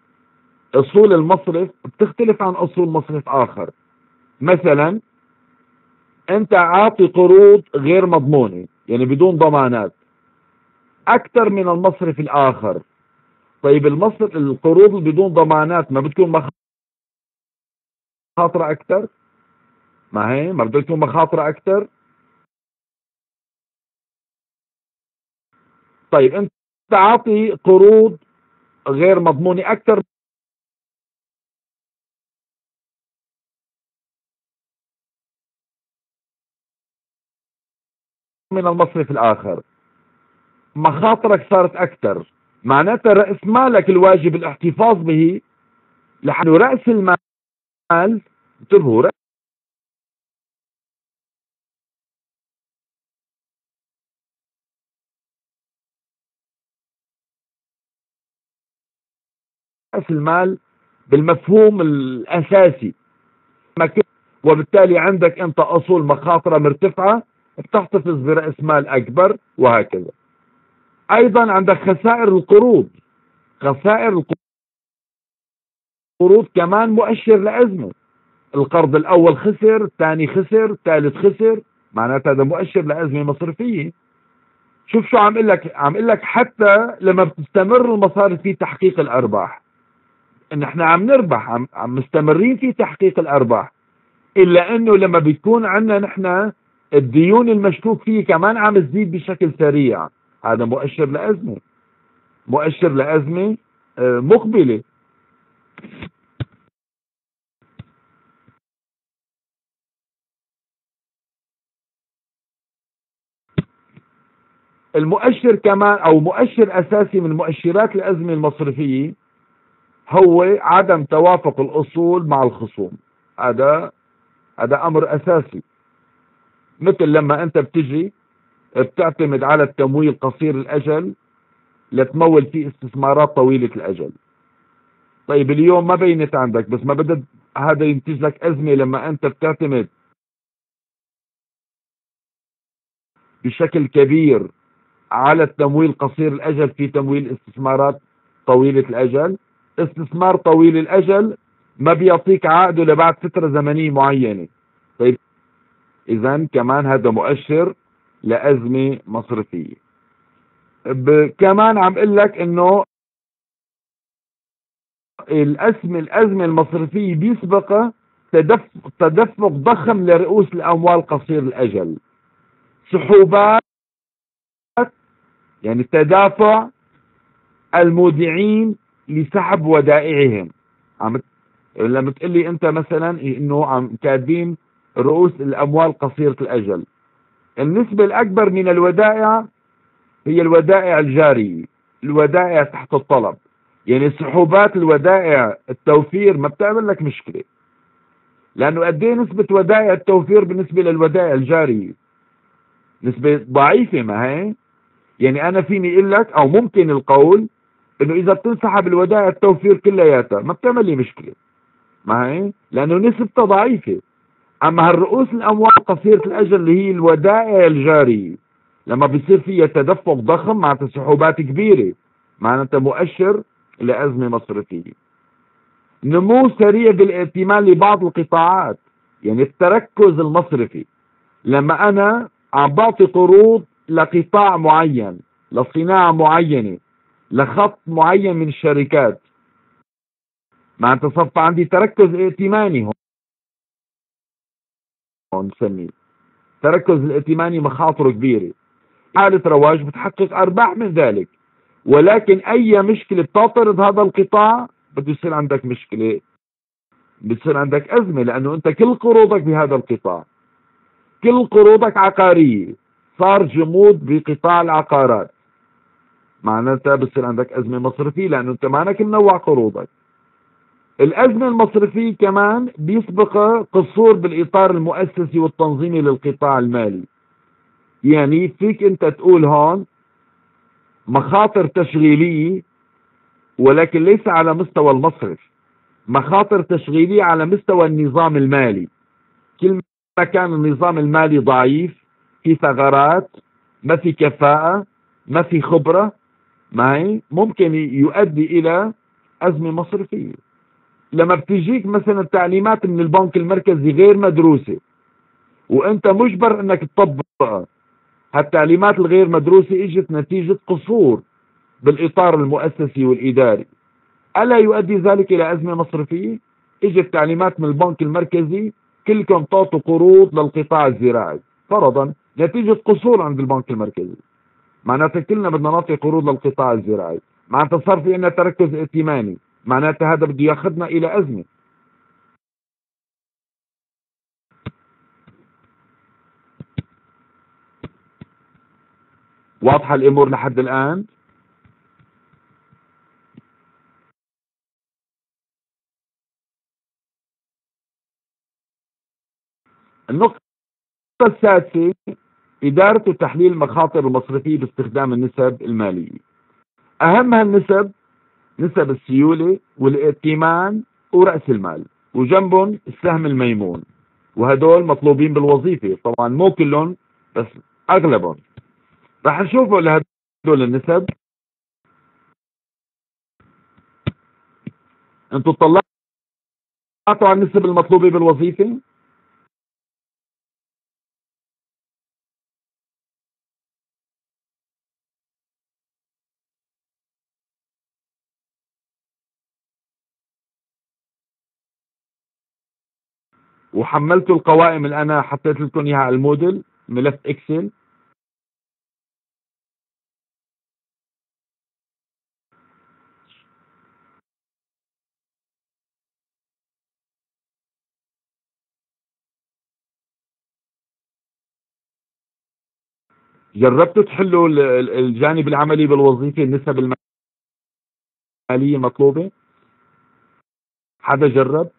Speaker 1: أصول المصرف بتختلف عن أصول مصرف آخر. مثلا أنت عاطي قروض غير مضمونة يعني بدون ضمانات. أكثر من المصرف الآخر. طيب المصرف القروض بدون ضمانات ما بتكون مخاطرة أكثر؟ ما هي؟ ما بده تكون مخاطرة أكثر؟ طيب أنت تعطي قروض غير مضمونة أكثر. من المصرف الآخر. مخاطرك صارت أكثر. معناتها رأس مالك الواجب الاحتفاظ به لحنو رأس المال. انتبهوا رأس المال بالمفهوم الأساسي. وبالتالي عندك أنت أصول مخاطرة مرتفعة بتحتفظ برأس مال أكبر وهكذا. أيضا عندك خسائر القروض. خسائر القروض كمان مؤشر لأزمة. القرض الأول خسر الثاني خسر الثالث خسر معناته هذا مؤشر لأزمة مصرفية. شوف شو عم أقول لك عم أقول لك حتى لما بتستمر المصارف في تحقيق الأرباح. ان إحنا عم نربح عم, عم مستمرين في تحقيق الأرباح. إلا أنه لما بيكون عندنا نحن الديون المشكوك فيه كمان عم تزيد بشكل سريع. هذا مؤشر لأزمة. مؤشر لأزمة آه، مقبلة. المؤشر كمان أو مؤشر أساسي من مؤشرات الأزمة المصرفية هو عدم توافق الأصول مع الخصوم. هذا هذا أمر أساسي. مثل لما أنت بتجي بتعتمد على التمويل قصير الأجل لتمول فيه استثمارات طويلة الأجل. طيب اليوم ما بينت عندك بس ما بدك هذا ينتج لك أزمة لما أنت بتعتمد بشكل كبير على التمويل قصير الأجل في تمويل استثمارات طويلة الأجل. استثمار طويل الأجل ما بيعطيك عقده لبعد فترة زمنية معينة. طيب إذا كمان هذا مؤشر لأزمة مصرفية. كمان عم أقول لك إنه الأزمة الأزمة المصرفية بيسبق تدفق, تدفق ضخم لرؤوس الأموال قصير الأجل. سحوبات يعني تدافع المودعين لسحب ودائعهم. عم لما تقول لي أنت مثلا إنه عم كاتبين رؤوس الأموال قصيرة الأجل. النسبة الأكبر من الودائع هي الودائع الجارية الودائع تحت الطلب. يعني سحوبات الودائع التوفير ما بتعمل لك مشكلة. لأنه قد إيه نسبة ودائع التوفير بالنسبة للودائع الجارية؟ نسبة ضعيفة ما هي؟ يعني أنا فيني أقول لك أو ممكن القول إنه إذا بتنسحب الودائع التوفير كلياتها ما بتعمل لي مشكلة. معي لأنه نسبتها ضعيفة. أما هالرؤوس الأموال قصيرة الاجل اللي هي الودائع الجارية لما بيصير فيها تدفق ضخم مع سحوبات كبيرة معناتها مؤشر لأزمة مصرفية. نمو سريع بالائتمان لبعض القطاعات يعني التركز المصرفي. لما أنا عم بعطي قروض لقطاع معين لصناعة معينة لخط معين من الشركات. معناتها صف عندي تركز ائتماني هون. هون نسميه. تركز الائتماني مخاطره كبيرة. حالة رواج بتحقق أرباح من ذلك. ولكن أي مشكلة بتعترض هذا القطاع بده يصير عندك مشكلة. بتصير عندك أزمة لأنه أنت كل قروضك بهذا القطاع. كل قروضك عقارية. صار جمود بقطاع العقارات. معناتها بصير عندك أزمة مصرفية لأنه أنت مانك منوع قروضك. الأزمة المصرفية كمان بيسبق قصور بالإطار المؤسسي والتنظيمي للقطاع المالي. يعني فيك أنت تقول هون مخاطر تشغيلية ولكن ليس على مستوى المصرف. مخاطر تشغيلية على مستوى النظام المالي. كل ما كان النظام المالي ضعيف في ثغرات ما في كفاءة ما في خبرة معي ممكن يؤدي إلى أزمة مصرفية. لما بتجيك مثلا تعليمات من البنك المركزي غير مدروسة وأنت مجبر إنك تطبقها هالتعليمات الغير مدروسة إجت نتيجة قصور بالإطار المؤسسي والإداري. ألا يؤدي ذلك إلى أزمة مصرفية؟ إجت تعليمات من البنك المركزي كلكم تعطوا قروض للقطاع الزراعي فرضا نتيجة قصور عند البنك المركزي. معناتها كلنا بدنا نعطي قروض للقطاع الزراعي. معناتها صار في عندنا تركز ائتماني. معناتها هذا بده ياخذنا إلى أزمة. واضحة الأمور لحد الآن؟ النقطة السادسة إدارة وتحليل المخاطر المصرفية باستخدام النسب المالية. أهم هالنسب نسب السيولة والائتمان ورأس المال وجنبهم السهم الميمون. وهدول مطلوبين بالوظيفة طبعا مو كلهم بس أغلبهم. رح نشوفوا لهدول النسب. أنتوا طلعتوا على النسب المطلوبة بالوظيفة؟ وحملتوا القوائم اللي أنا حطيت لكم إياها على الموديل ملف اكسل جربتوا تحلوا الجانب العملي بالوظيفة النسب المالية مطلوبة؟ حدا جرب؟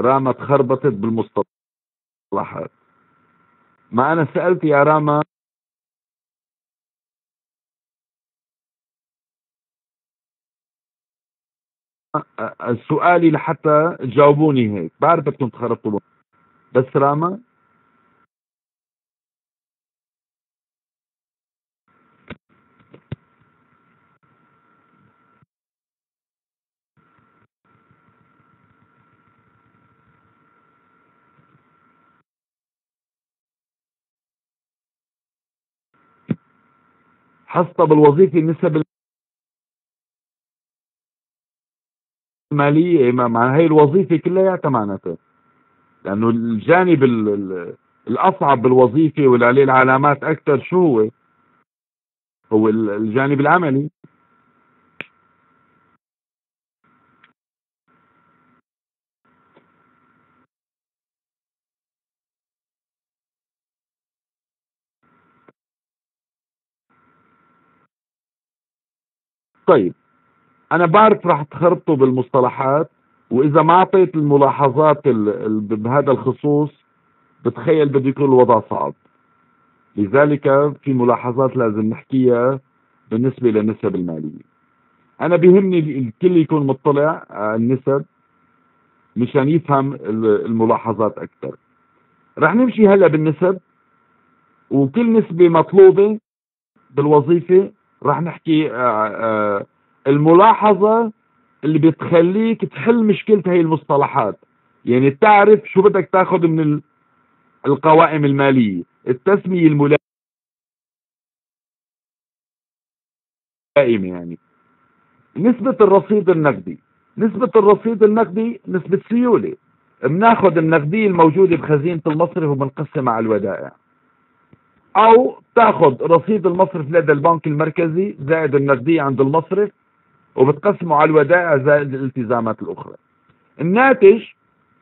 Speaker 1: راما تخربطت بالمصطلحات. ما أنا سألت يا راما سؤالي لحتى تجاوبوني هيك. بعرف بدكم تخربطوا بس راما حسب الوظيفة النسب المالية. مع هي الوظيفة كلياتها معناتها لأنه الجانب الأصعب بالوظيفة واللي عليه العلامات أكثر شو هو؟ هو الجانب العملي. طيب أنا بعرف راح تخربطوا بالمصطلحات وإذا ما أعطيت الملاحظات بهذا الخصوص بتخيل بده يكون الوضع صعب. لذلك في ملاحظات لازم نحكيها بالنسبة للنسب المالية. أنا بيهمني الكل يكون مطلع على النسب مشان يفهم الملاحظات أكثر رح نمشي هلأ بالنسب وكل نسبة مطلوبة بالوظيفة رح نحكي آه، آه، الملاحظة اللي بتخليك تحل مشكلة هي المصطلحات. يعني تعرف شو بدك تاخذ من القوائم المالية. التسمية الملائمة يعني. نسبة الرصيد النقدي. نسبة الرصيد النقدي نسبة سيولة. بناخذ النقدية الموجودة بخزينة المصرف وبنقسمها على الودائع. أو تأخذ رصيد المصرف لدى البنك المركزي زائد النقدية عند المصرف وبتقسموا على الودائع زائد الالتزامات الأخرى. الناتج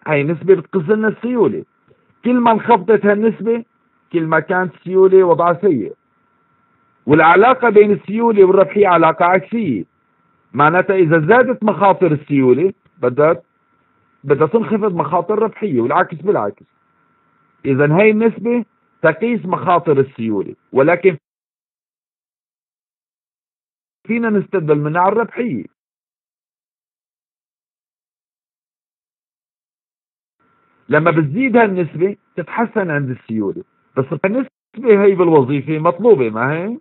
Speaker 1: هي نسبة بتقص لنا السيولة. كل ما انخفضت هالنسبة كل ما كانت السيولة وضعها سيء. والعلاقة بين السيولة والربحية علاقة عكسية. معناتها إذا زادت مخاطر السيولة بدها بدها تنخفض مخاطر الربحية والعكس بالعكس. إذا هي النسبة تقيس مخاطر السيولة. ولكن فينا نستدل منها على الربحية. لما بتزيد هالنسبة تتحسن عند السيولة. بس النسبة هي بالوظيفة مطلوبة ما هي؟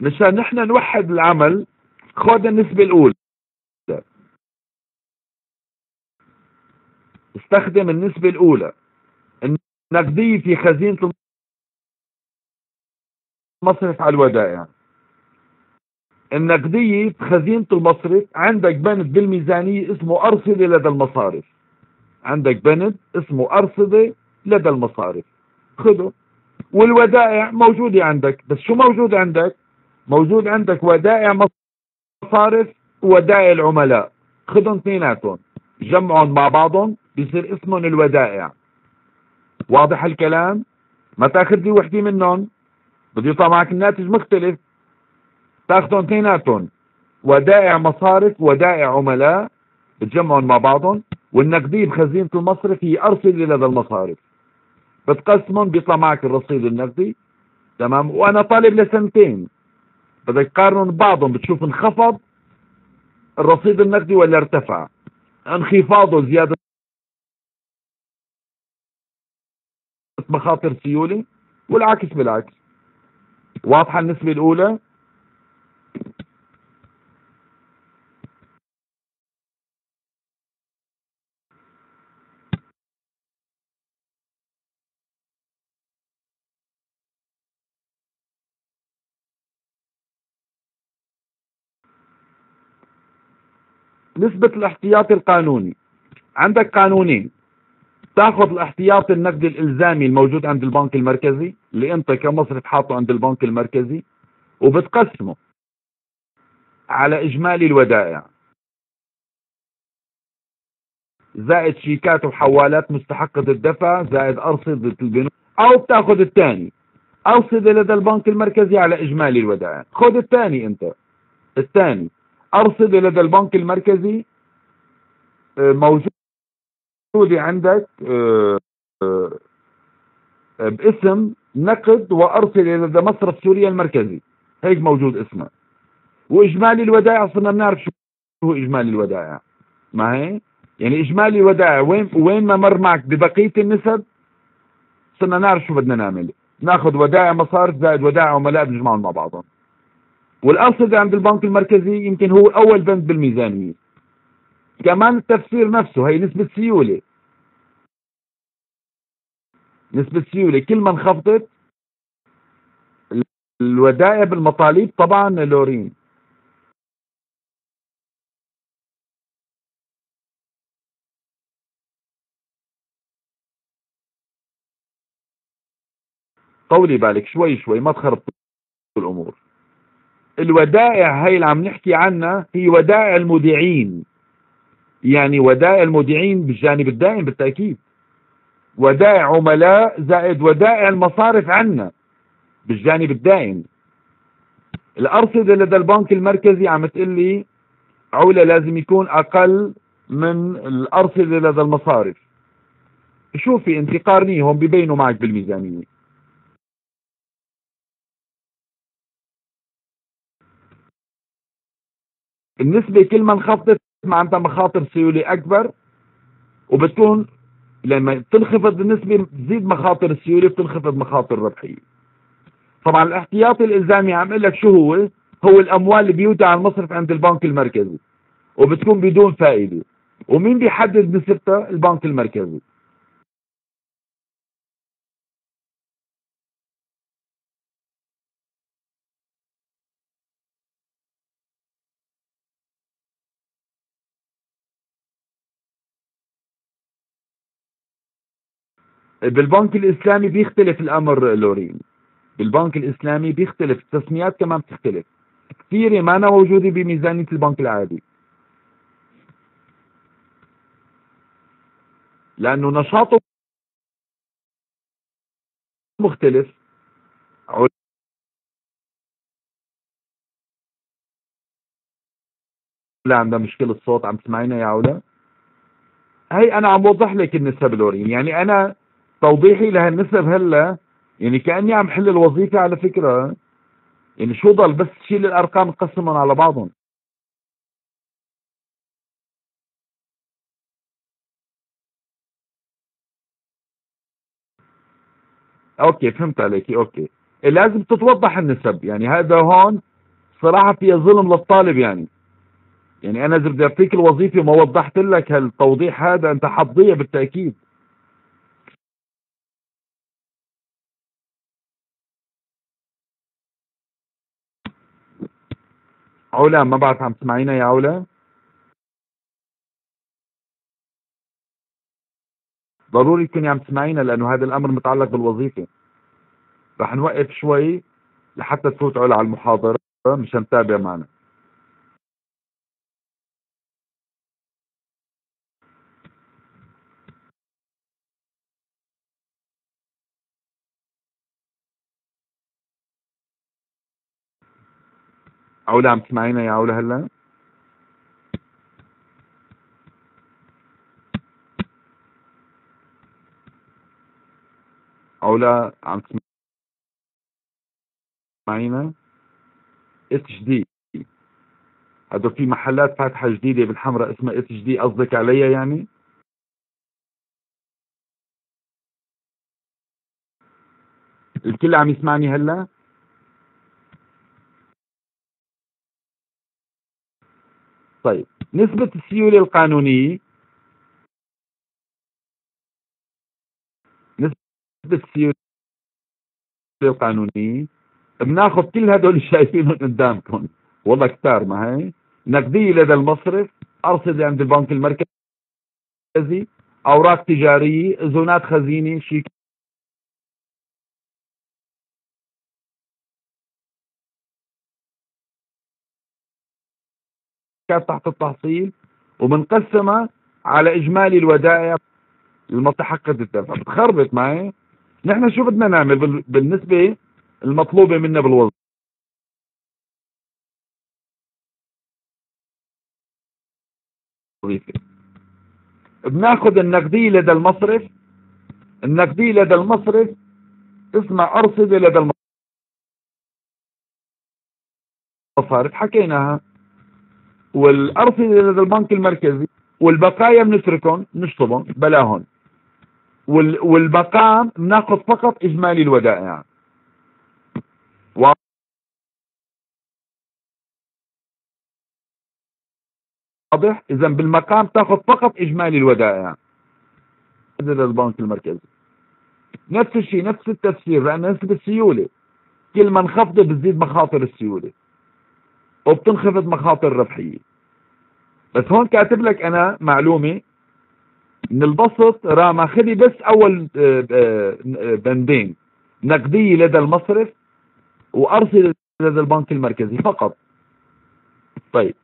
Speaker 1: مشان نحن نوحد العمل خذ النسبة الأولى. استخدم النسبة الأولى. النقدية في خزينة مصرف على الودائع النقدية خزينة المصرف عندك بند بالميزانية اسمه أرصدة لدى المصارف. عندك بند اسمه أرصدة لدى المصارف. خذه والودائع موجودة عندك. بس شو موجود عندك؟ موجود عندك ودائع مصارف وودائع العملاء. خذهم اثنيناتهم. جمعهم مع بعضهم بيصير اسمهم الودائع. واضح الكلام؟ ما تأخذ لي وحدة منهم. بده يطلع معك الناتج مختلف. تأخذهم اثنيناتهم. ودائع مصارف ودائع عملاء. بتجمعهم مع بعضهم. والنقدية بخزينة المصرف هي أرصدة لدى المصارف. بتقسمهم بيطلع معك الرصيد النقدي. تمام؟ وأنا طالب لسنتين. بدك تقارنهم ببعضهم بتشوف انخفض الرصيد النقدي ولا ارتفع. انخفاضه زيادة. مخاطر سيوله والعكس بالعكس. واضحة النسبة الأولى؟ نسبة الاحتياطي القانوني. عندك قانونين. تاخذ الاحتياطي النقدي الإلزامي الموجود عند البنك المركزي اللي انت كمصرف حاطه عند البنك المركزي وبتقسمه على إجمالي الودائع. زائد شيكات وحوالات مستحقة الدفع زائد أرصدة البنوك. أو بتاخذ الثاني. أرصدة لدى البنك المركزي على إجمالي الودائع. خذ الثاني أنت. الثاني. أرصدة لدى البنك المركزي آه، موجودة عندك آه، آه، باسم نقد وأرصدة لدى مصرف سوريا المركزي. هيك موجود اسمه. وإجمالي الودائع صرنا بنعرف شو هو إجمالي الودائع. ما هي؟ يعني إجمالي الودائع وين وين ما مر معك؟ ببقية النسب؟ صرنا نعرف شو بدنا نعمل. ناخذ ودائع مصارف زائد ودائع عملاء بنجمعهم مع بعضهم. والأرصدة عند البنك المركزي يمكن هو أول بند بالميزانية. كمان التفسير نفسه هي نسبة سيولة. نسبة سيولة كل ما انخفضت الودائع بالمطالب طبعا لورين. طولي بالك شوي شوي ما تخرب الأمور. الودائع هاي اللي عم نحكي عنها هي ودائع المودعين يعني ودائع المودعين بالجانب الدائم بالتأكيد. ودائع عملاء زائد ودائع المصارف عنا بالجانب الدائم. الأرصدة لدى البنك المركزي عم تقول لي عولة لازم يكون أقل من الأرصدة لدى المصارف. شوفي انت قارنيهم ببينوا معك بالميزانية. النسبة كل ما انخفضت معناتها مخاطر سيولة أكبر وبتكون لما تنخفض النسبة بتزيد مخاطر السيولة بتنخفض مخاطر الربحية. طبعا الاحتياطي الإلزامي عم أقول لك شو هو؟ هو الأموال اللي بيودع المصرف عند البنك المركزي وبتكون بدون فائدة. ومين بيحدد نسبتها البنك المركزي. بالبنك الإسلامي بيختلف الأمر لورين. بالبنك الإسلامي بيختلف التسميات كمان بتختلف. كثيرة ما أنا موجودة بميزانية البنك العادي. لأنه نشاطه مختلف. لا عندها مشكلة صوت عم تسمعينا يا علا هي أنا عم بوضح لك النسب لورين. يعني أنا توضيحي لهالنسب هلا يعني كأني عم حل الوظيفة على فكرة. يعني شو ضل بس تشيل الأرقام نقسمهم على بعضهم؟ okay فهمت عليكي okay. لازم تتوضح النسب. يعني هذا هون صراحة فيها ظلم للطالب يعني. يعني أنا إذا بدي أعطيك الوظيفة وما وضحت لك هالتوضيح هذا أنت حتضيع بالتأكيد. علا ما بعرف عم تسمعينا يا علا. ضروري تكوني عم تسمعينا لأنه هذا الأمر متعلق بالوظيفة. رح نوقف شوي لحتى تفوت علا على المحاضرة مشان تتابع معنا. علا عم تسمعينا يا علا هلا علا عم تسمعينا؟ HD. هدول في محلات فاتحة جديدة بالحمراء اسمها HD قصدك عليها يعني؟ الكل عم يسمعني هلأ؟ طيب. نسبة السيولة القانونية؟ نسبة السيولة القانونية؟ بناخذ كل هدول اللي شايفينهم قدامكم. والله كتار ما هي. نقدية لدى المصرف أرصدة عند البنك المركزي أوراق تجارية زونات خزينة شيك تحت التحصيل ومنقسمة على إجمالي الودائع المستحقة الدفع بتخربط معي. نحن شو بدنا نعمل؟ بالنسبة المطلوبة منا بالوظيفة بناخذ النقدية لدى المصرف. النقدية لدى المصرف اسمها أرصدة لدى المصارف حكيناها. والأرصدة لدى البنك المركزي والبقايا بنتركهم نشطبهم بلاهن والمقام بناخذ فقط إجمالي الودائع. واضح؟ إذا بالمقام تاخذ فقط إجمالي الودائع. للبنك المركزي. نفس الشيء نفس التفسير لأن نسبة السيولة. كل ما انخفضت بتزيد مخاطر السيولة. وبتنخفض مخاطر الربحية بس هون كاتب لك أنا معلومة من البسط را ماخذي بس أول آه، آه، بندين نقدية لدى المصرف وأرصدة لدى البنك المركزي فقط. طيب.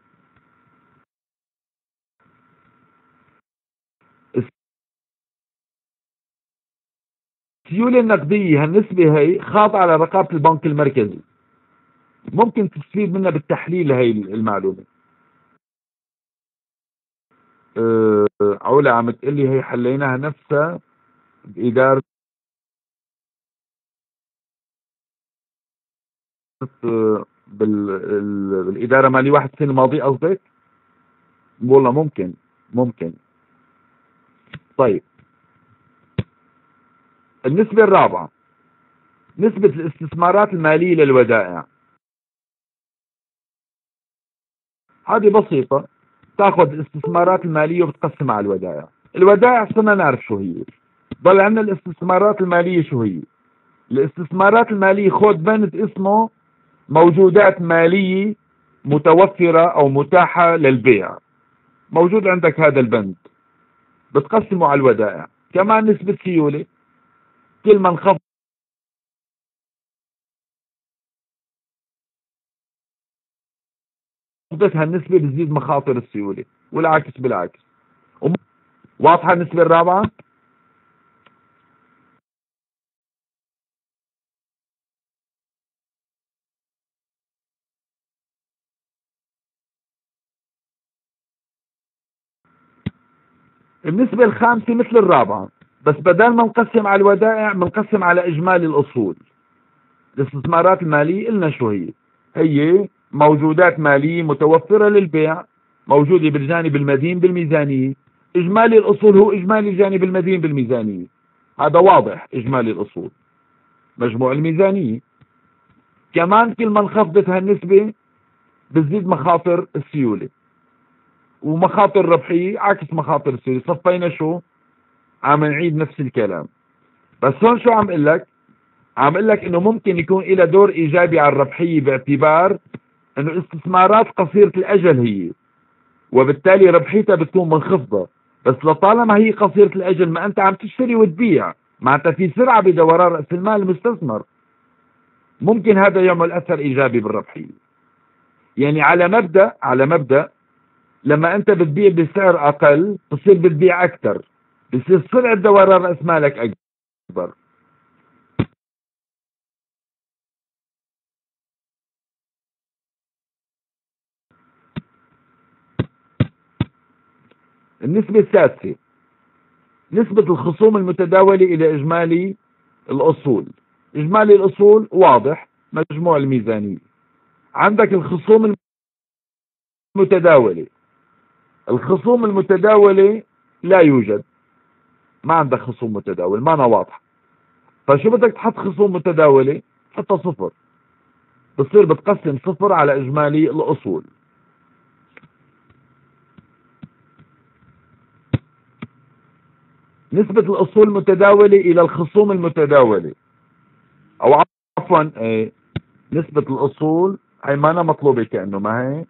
Speaker 1: السيولة النقدية هالنسبة هي خاضعة لرقابة البنك المركزي. ممكن تستفيد منها بالتحليل هي المعلومة. أه علا عم تقلي هي حليناها نفسها بإدارة بال... بالإدارة مالية واحد السنة الماضية قصدك؟ والله ممكن ممكن. طيب. النسبة الرابعة نسبة الاستثمارات المالية للودائع هذه بسيطة. تأخذ الاستثمارات المالية وبتقسمها على الودائع. الودائع صرنا نعرف شو هي. ضل عندنا الاستثمارات المالية شو هي؟ الاستثمارات المالية خذ بند اسمه موجودات مالية متوفرة أو متاحة للبيع. موجود عندك هذا البند. بتقسمه على الودائع. كمان نسبة سيولة. كل ما انخفض نسبتها النسبة بتزيد مخاطر السيولة والعكس بالعكس. واضحة النسبة الرابعة؟ النسبة الخامسة مثل الرابعة بس بدل ما نقسم على الودائع بنقسم على إجمالي الأصول. الاستثمارات المالية قلنا شو هي؟ هي موجودات مالية متوفرة للبيع موجودة بالجانب المدين بالميزانية. إجمالي الأصول هو إجمالي الجانب المدين بالميزانية. هذا واضح إجمالي الأصول. مجموع الميزانية. كمان كل ما انخفضت هالنسبة بتزيد مخاطر السيولة. ومخاطر الربحية عكس مخاطر السيولة. صفينا شو؟ عم نعيد نفس الكلام. بس هون شو عم أقول لك؟ عم أقول لك إنه ممكن يكون إلى دور إيجابي على الربحية باعتبار انه الاستثمارات قصيرة الأجل هي وبالتالي ربحيتها بتكون منخفضة بس لطالما هي قصيرة الأجل ما أنت عم تشتري وتبيع معناتها في سرعة بدوران رأس المال المستثمر. ممكن هذا يعمل أثر إيجابي بالربحية. يعني على مبدأ على مبدأ لما أنت بتبيع بسعر أقل بتصير بتبيع أكثر. بصير سرعة دوران رأس مالك أكبر. النسبة السادسة نسبة الخصوم المتداولة إلى إجمالي الأصول. إجمالي الأصول واضح مجموع الميزانية. عندك الخصوم المتداولة. الخصوم المتداولة لا يوجد. ما عندك خصوم متداولة ما أنا واضحة. فشو بدك تحط خصوم متداولة؟ حطها صفر. بتصير بتقسم صفر على إجمالي الأصول. نسبة الأصول المتداولة إلى الخصوم المتداولة. أو عفوا إيه، نسبة الأصول هي ما أنا مطلوبة كأنه ما هي؟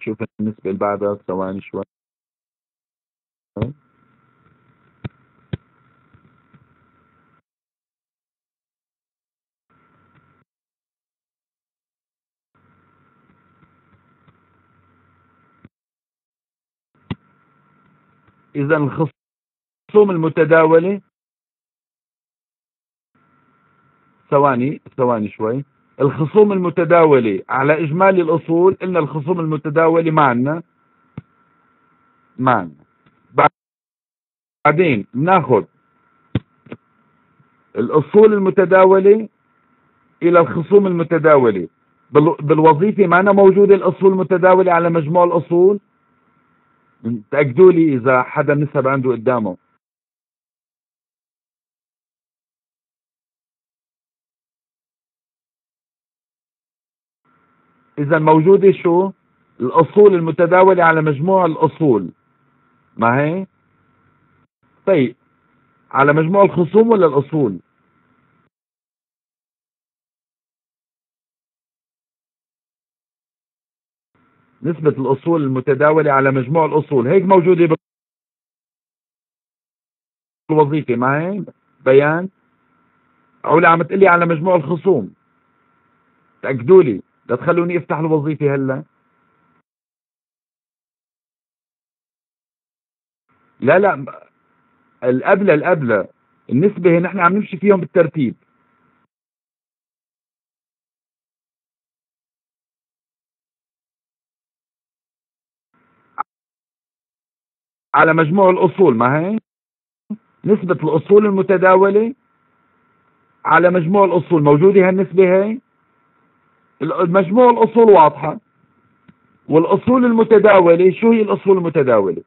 Speaker 1: شوف النسبة اللي بعدها ثواني شوي. إذا الخصوم المتداولة. ثواني ثواني شوي. الخصوم المتداولة على إجمالي الأصول إن الخصوم المتداولة معنا معنا بعدين ناخذ الأصول المتداولة إلى الخصوم المتداولة. بالوظيفة معنا موجودة الأصول المتداولة على مجموع الأصول؟ تأكدوا لي إذا حدا نسب عنده قدامه. إذا موجودة شو؟ الأصول المتداولة على مجموع الأصول. ما هي؟ طيب على مجموع الخصوم ولا الأصول؟ نسبة الأصول المتداولة على مجموع الأصول. هيك موجودة بالوظيفة. ما هي؟ بيان. علا عم تقلي على مجموع الخصوم. تأكدوا لي. لا تخلوني أفتح الوظيفة هلا. لا لا القبلة القبلة النسبة نحن عم نمشي فيهم بالترتيب. على مجموع الأصول ما هي؟ نسبة الأصول المتداولة على مجموع الأصول موجودة هالنسبة هي؟ مجموع الأصول واضحة. والأصول المتداولة شو هي الأصول المتداولة؟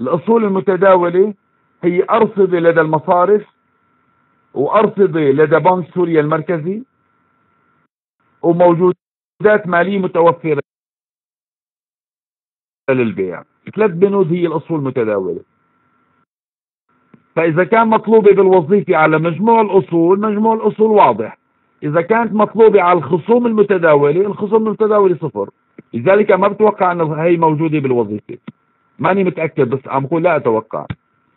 Speaker 1: الأصول المتداولة هي أرصدة لدى المصارف وأرصدة لدى بنك سوريا المركزي وموجودات مالية متوفرة للبيع. ثلاث بنود هي الأصول المتداولة. فإذا كان مطلوبة بالوظيفة على مجموع الأصول مجموع الأصول واضح. إذا كانت مطلوبة على الخصوم المتداولة الخصوم المتداولة صفر. لذلك ما بتوقع أن هي موجودة بالوظيفة. ماني متأكد بس عم بقول لا أتوقع.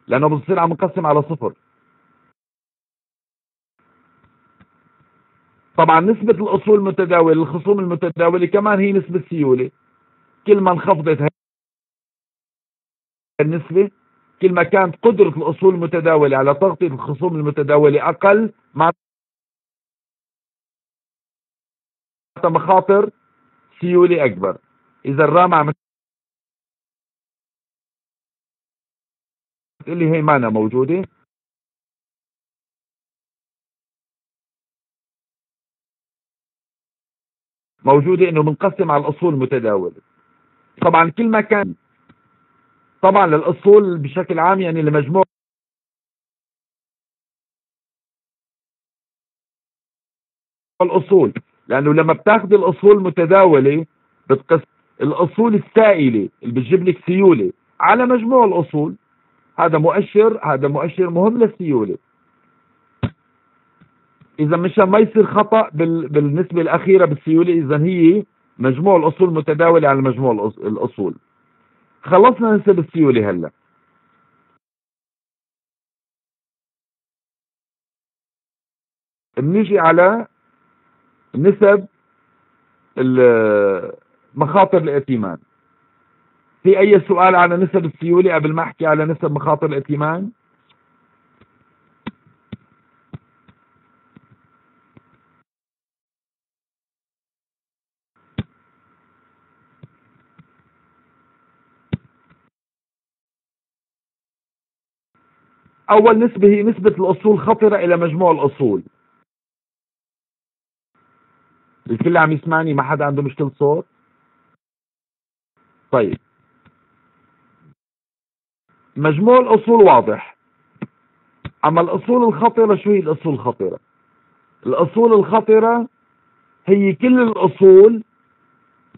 Speaker 1: لأنه بصير عم نقسم على صفر. طبعا نسبة الأصول المتداولة الخصوم المتداولة كمان هي نسبة سيولة. كل ما انخفضت هي النسبة كل ما كانت قدرة الأصول المتداولة على تغطية الخصوم المتداولة أقل مع مخاطر سيولة أكبر. إذا الرامع عم هي مانا موجودة. موجودة إنه بنقسم على الأصول المتداولة. طبعا كل ما كان طبعا للأصول بشكل عام يعني لمجموع الأصول. لأنه لما بتاخذ الأصول المتداوله بتقسم الأصول السائلة اللي بتجيب لك سيولة على مجموع الأصول هذا مؤشر هذا مؤشر مهم للسيولة. إذا مشان ما يصير خطأ بالنسبة الأخيرة بالسيولة إذا هي مجموع الأصول متداولة على مجموع الأصول. خلصنا نسب السيوله هلا. بنيجي على نسب مخاطر الائتمان. في أي سؤال على نسب السيولة قبل ما أحكي على نسب مخاطر الائتمان؟ أول نسبة هي نسبة الأصول خطرة إلى مجموع الأصول. الكل عم يسمعني؟ ما حدا عنده مشكلة صوت؟ طيب. مجموع الأصول واضح. أما الأصول الخطرة شو هي الأصول الخطرة؟ الأصول الخطرة هي كل الأصول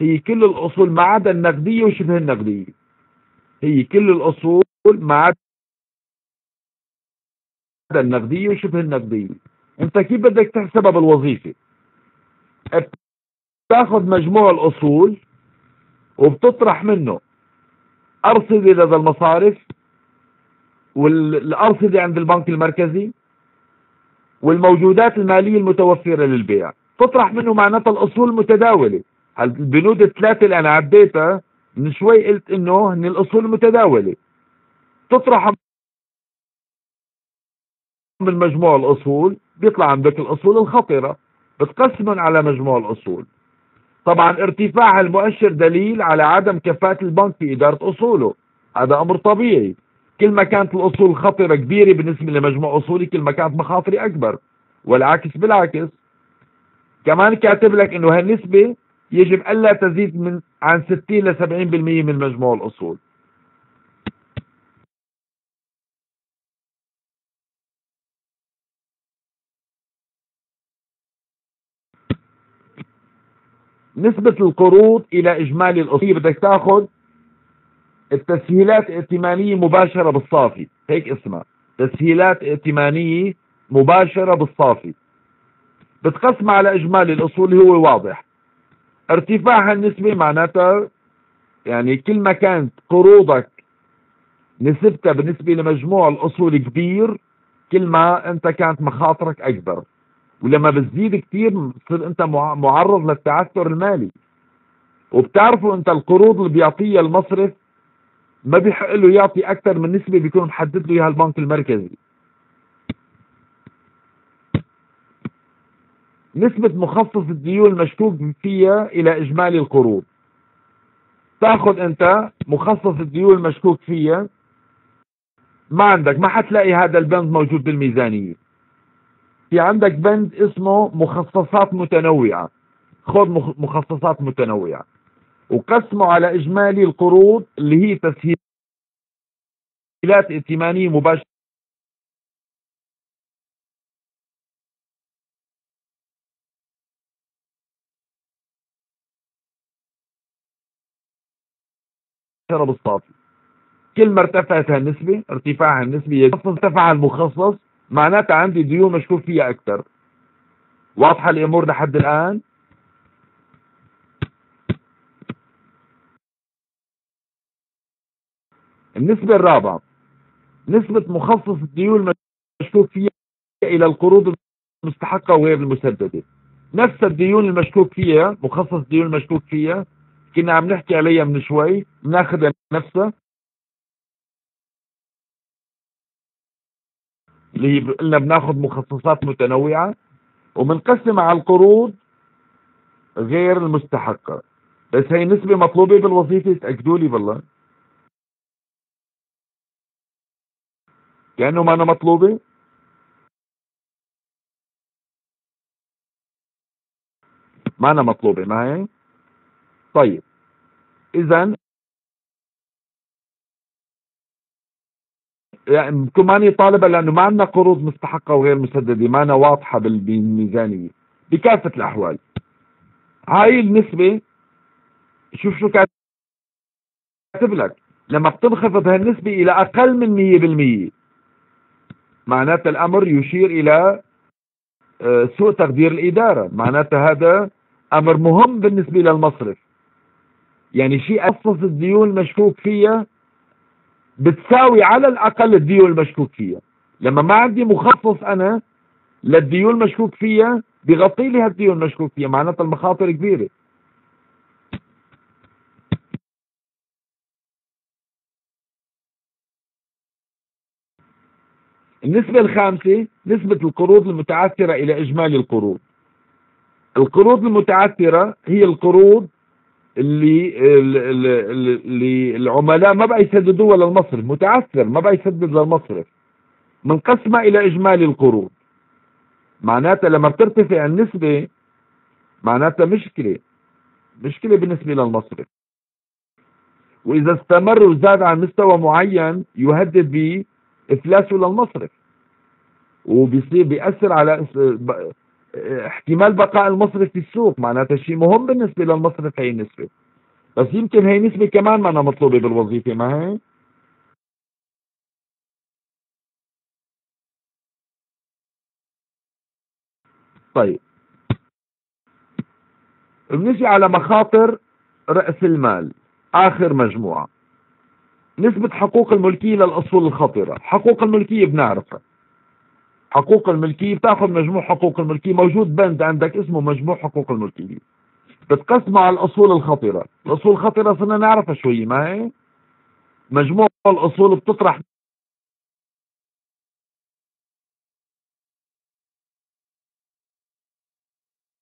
Speaker 1: هي كل الأصول ما عدا النقدية وشبه النقدية. هي كل الأصول ما عدا النقدية وشبه النقدية أنت كيف بدك تحسبها بالوظيفة؟ بتاخذ مجموع الأصول وبتطرح منه. أرصدة لدى المصارف والأرصدة عند البنك المركزي والموجودات المالية المتوفرة للبيع. تطرح منه معناتها الأصول المتداولة. البنود الثلاثة اللي أنا عديتها من شوي قلت إنه هن الأصول المتداولة. تطرح من مجموع الأصول بيطلع عندك الأصول الخطرة بتقسمهم على مجموع الأصول. طبعا ارتفاع المؤشر دليل على عدم كفاءة البنك في إدارة أصوله. هذا أمر طبيعي. كل ما كانت الأصول خطرة كبيرة بالنسبة لمجموع أصولي كل ما كانت مخاطري أكبر. والعكس بالعكس. كمان كاتب لك إنه هالنسبة يجب ألا تزيد من عن 60 ل 70% من مجموع الأصول. نسبة القروض إلى إجمالي الأصول بدك تأخذ التسهيلات ائتمانية مباشرة بالصافي. هيك اسمها. تسهيلات ائتمانية مباشرة بالصافي. بتقسم على إجمالي الأصول هو واضح. ارتفاع هالنسبة معناتها يعني كل ما كانت قروضك نسبتها بالنسبة لمجموع الأصول كبير كل ما أنت كانت مخاطرك أكبر. ولما بتزيد كثير بتصير أنت معرض للتعثر المالي. وبتعرفوا أنت القروض اللي بيعطيها المصرف ما بيحق له يعطي أكثر من نسبة بيكون محدد له إياها البنك المركزي. نسبة مخصص الديون المشكوك فيها إلى إجمالي القروض. تأخذ أنت مخصص الديون المشكوك فيها ما عندك ما حتلاقي هذا البند موجود بالميزانية. في عندك بند اسمه مخصصات متنوعة. خذ مخصصات متنوعة. وقسمه على إجمالي القروض اللي هي تسهيلات ائتمانية مباشرة. بالصافي. كل ما ارتفعت هالنسبة ارتفاع هالنسبة ارتفع المخصص. معناتها عندي ديون مشكوك فيها أكثر. واضحة الأمور لحد الآن؟ النسبة الرابعة نسبة مخصص الديون المشكوك فيها إلى القروض المستحقة وغير المسددة. نفس الديون المشكوك فيها مخصص الديون المشكوك فيها كنا عم نحكي عليها من شوي بناخذها نفسها. اللي قلنا بناخذ مخصصات متنوعة وبنقسم على القروض غير المستحقة. بس هي نسبة مطلوبة بالوظيفة تأكدوا لي بالله. كأنه ما أنا مطلوبة. ما أنا مطلوبة معي طيب. إذا يعني ماني طالبة لأنه ما عندنا قروض مستحقة وغير مسددة ما أنا واضحة بالميزانية. بكافة الأحوال. هاي النسبة شوف شو كاتب لك؟ لما بتنخفض هالنسبة إلى أقل من مية بالمية معناتها الأمر يشير إلى آه، سوء تقدير الإدارة. معناتها هذا أمر مهم بالنسبة للمصرف. يعني شيء أصص الديون المشكوك فيها بتساوي على الأقل الديون المشكوك فيها. لما ما عندي مخصص أنا للديون المشكوك فيها بغطي لي هالديون المشكوك فيها معناتها المخاطر كبيرة. النسبة الخامسة نسبة القروض المتعثرة إلى إجمالي القروض. القروض المتعثرة هي القروض اللي اللي العملاء ما بقى يسددوها للمصرف متعثر ما بقى يسدد للمصرف منقسمة إلى إجمالي القروض. معناتها لما بترتفع النسبة معناتها مشكلة مشكلة بالنسبة للمصرف. وإذا استمر وزاد عن مستوى معين يهدد بإفلاسه للمصرف. وبيصير بيأثر على احتمال بقاء المصرف في السوق معناتها شيء مهم بالنسبة للمصرف هي النسبة. بس يمكن هي نسبة كمان ما أنا مطلوبة بالوظيفة ما هي؟ طيب. بنجي على مخاطر رأس المال آخر مجموعة. نسبة حقوق الملكية للأصول الخطرة حقوق الملكية بنعرفها. حقوق الملكية بتأخذ مجموع حقوق الملكية. موجود بند عندك اسمه مجموع حقوق الملكية. بتقسمه على الأصول الخطرة. الأصول الخطرة صرنا نعرفها شوية ما هي؟ مجموع الأصول بتطرح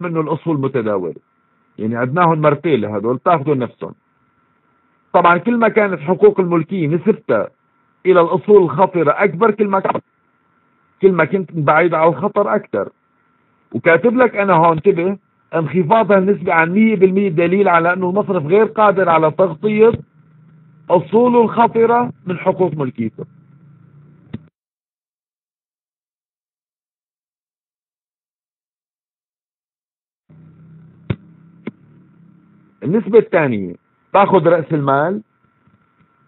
Speaker 1: منه الأصول متداولة يعني عدناهم مرتين لهدول تاخذوا نفسهم. طبعا كل ما كانت حقوق الملكية نسبتها إلى الأصول الخطرة أكبر كل ما كان كل ما كنت بعيد عن الخطر أكثر. وكاتب لك أنا هون انتبه انخفاضها النسبي عن 100% دليل على أنه المصرف غير قادر على تغطية أصوله الخطرة من حقوق ملكيته. النسبة الثانية تأخذ رأس المال.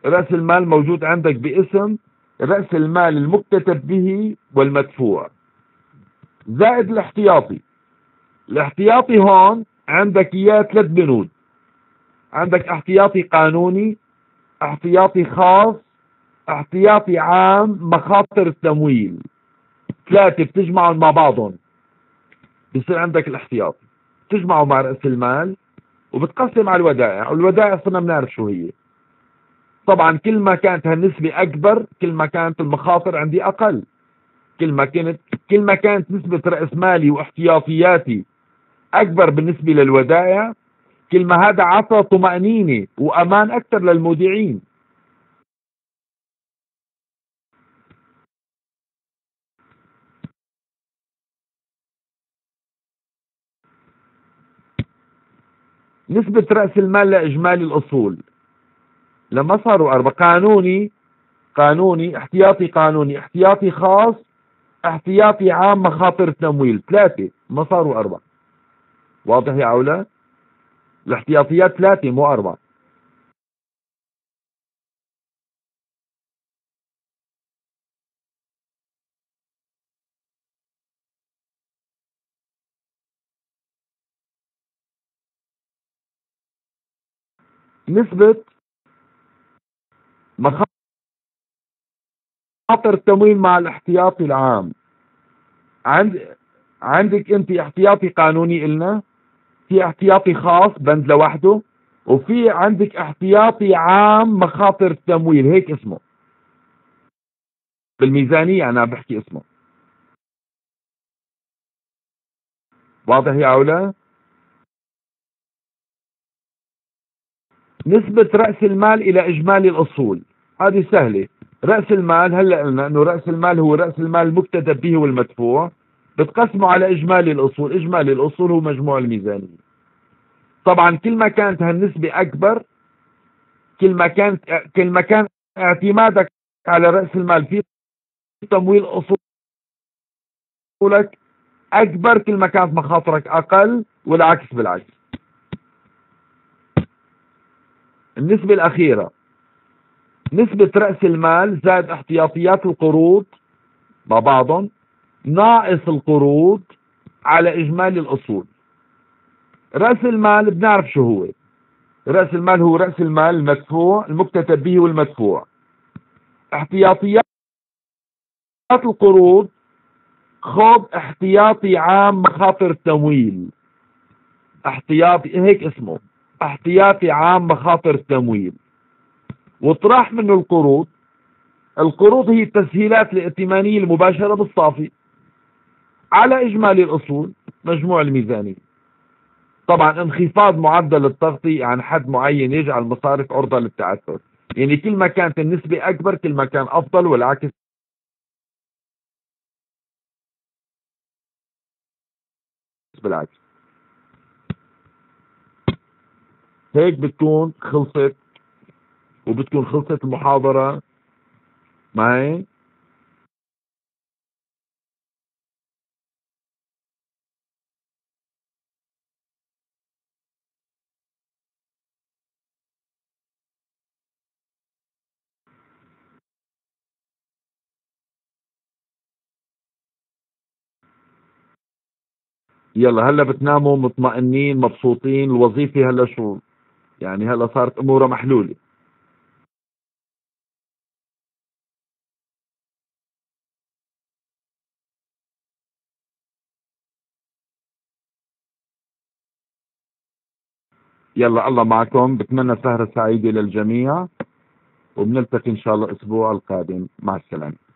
Speaker 1: رأس المال موجود عندك باسم رأس المال المكتتب به والمدفوع. زائد الاحتياطي. الاحتياطي هون عندك إياه ثلاث بنود. عندك احتياطي قانوني احتياطي خاص احتياطي عام مخاطر التمويل. ثلاثة بتجمعهم مع بعضهم. بصير عندك الاحتياطي. بتجمعه مع رأس المال وبتقسم على الودائع. والودائع صرنا بنعرف شو هي. طبعا كل ما كانت هالنسبة أكبر كل ما كانت المخاطر عندي أقل. كل ما كانت كل ما كانت نسبة رأس مالي واحتياطياتي أكبر بالنسبة للودائع كل ما هذا عطى طمأنينة وأمان أكثر للمودعين. نسبة رأس المال لإجمالي الأصول. لما صاروا أربعة قانوني قانوني احتياطي قانوني احتياطي خاص احتياطي عام مخاطر التمويل. ثلاثة. ما صاروا أربعة واضح يا علا الاحتياطيات ثلاثة مو أربعة نسبة مخاطر التمويل مع الاحتياطي العام. عند عندك انت احتياطي قانوني إلنا في احتياطي خاص بند لوحده وفي عندك احتياطي عام مخاطر التمويل هيك اسمه. بالميزانية أنا بحكي اسمه. واضح يا علا نسبة رأس المال إلى إجمالي الأصول. هذه سهلة. رأس المال هلأ قلنا انه رأس المال هو رأس المال المكتتب به والمدفوع. بتقسمه على إجمالي الأصول. إجمالي الأصول هو مجموع الميزانية. طبعا كل ما كانت هالنسبة أكبر كل ما كانت كل ما كان اعتمادك على رأس المال في تمويل أصولك أكبر كل ما كانت مخاطرك أقل والعكس بالعكس. النسبة الأخيرة. نسبة رأس المال زائد احتياطيات القروض مع بعضهم ناقص القروض على إجمالي الأصول. رأس المال بنعرف شو هو. رأس المال هو رأس المال المدفوع المكتتب به والمدفوع احتياطيات القروض خذ احتياطي عام مخاطر التمويل احتياطي هيك اسمه. احتياطي عام مخاطر التمويل وطرح منه القروض. القروض هي التسهيلات الائتمانية المباشرة بالصافي. على إجمالي الأصول مجموع الميزانية. طبعا انخفاض معدل التغطية عن حد معين يجعل المصارف عرضة للتعثر. يعني كل ما كانت النسبة أكبر كل ما كان أفضل والعكس. بالعكس. هيك بتكون خلصت وبتكون خلصت المحاضرة معي. يلا هلا بتناموا مطمئنين مبسوطين الوظيفة هلا شو؟ يعني هلا صارت اموره محلولة. يلا الله معكم. بتمنى سهرة سعيدة للجميع. وبنلتقي إن شاء الله الأسبوع القادم. مع السلامة.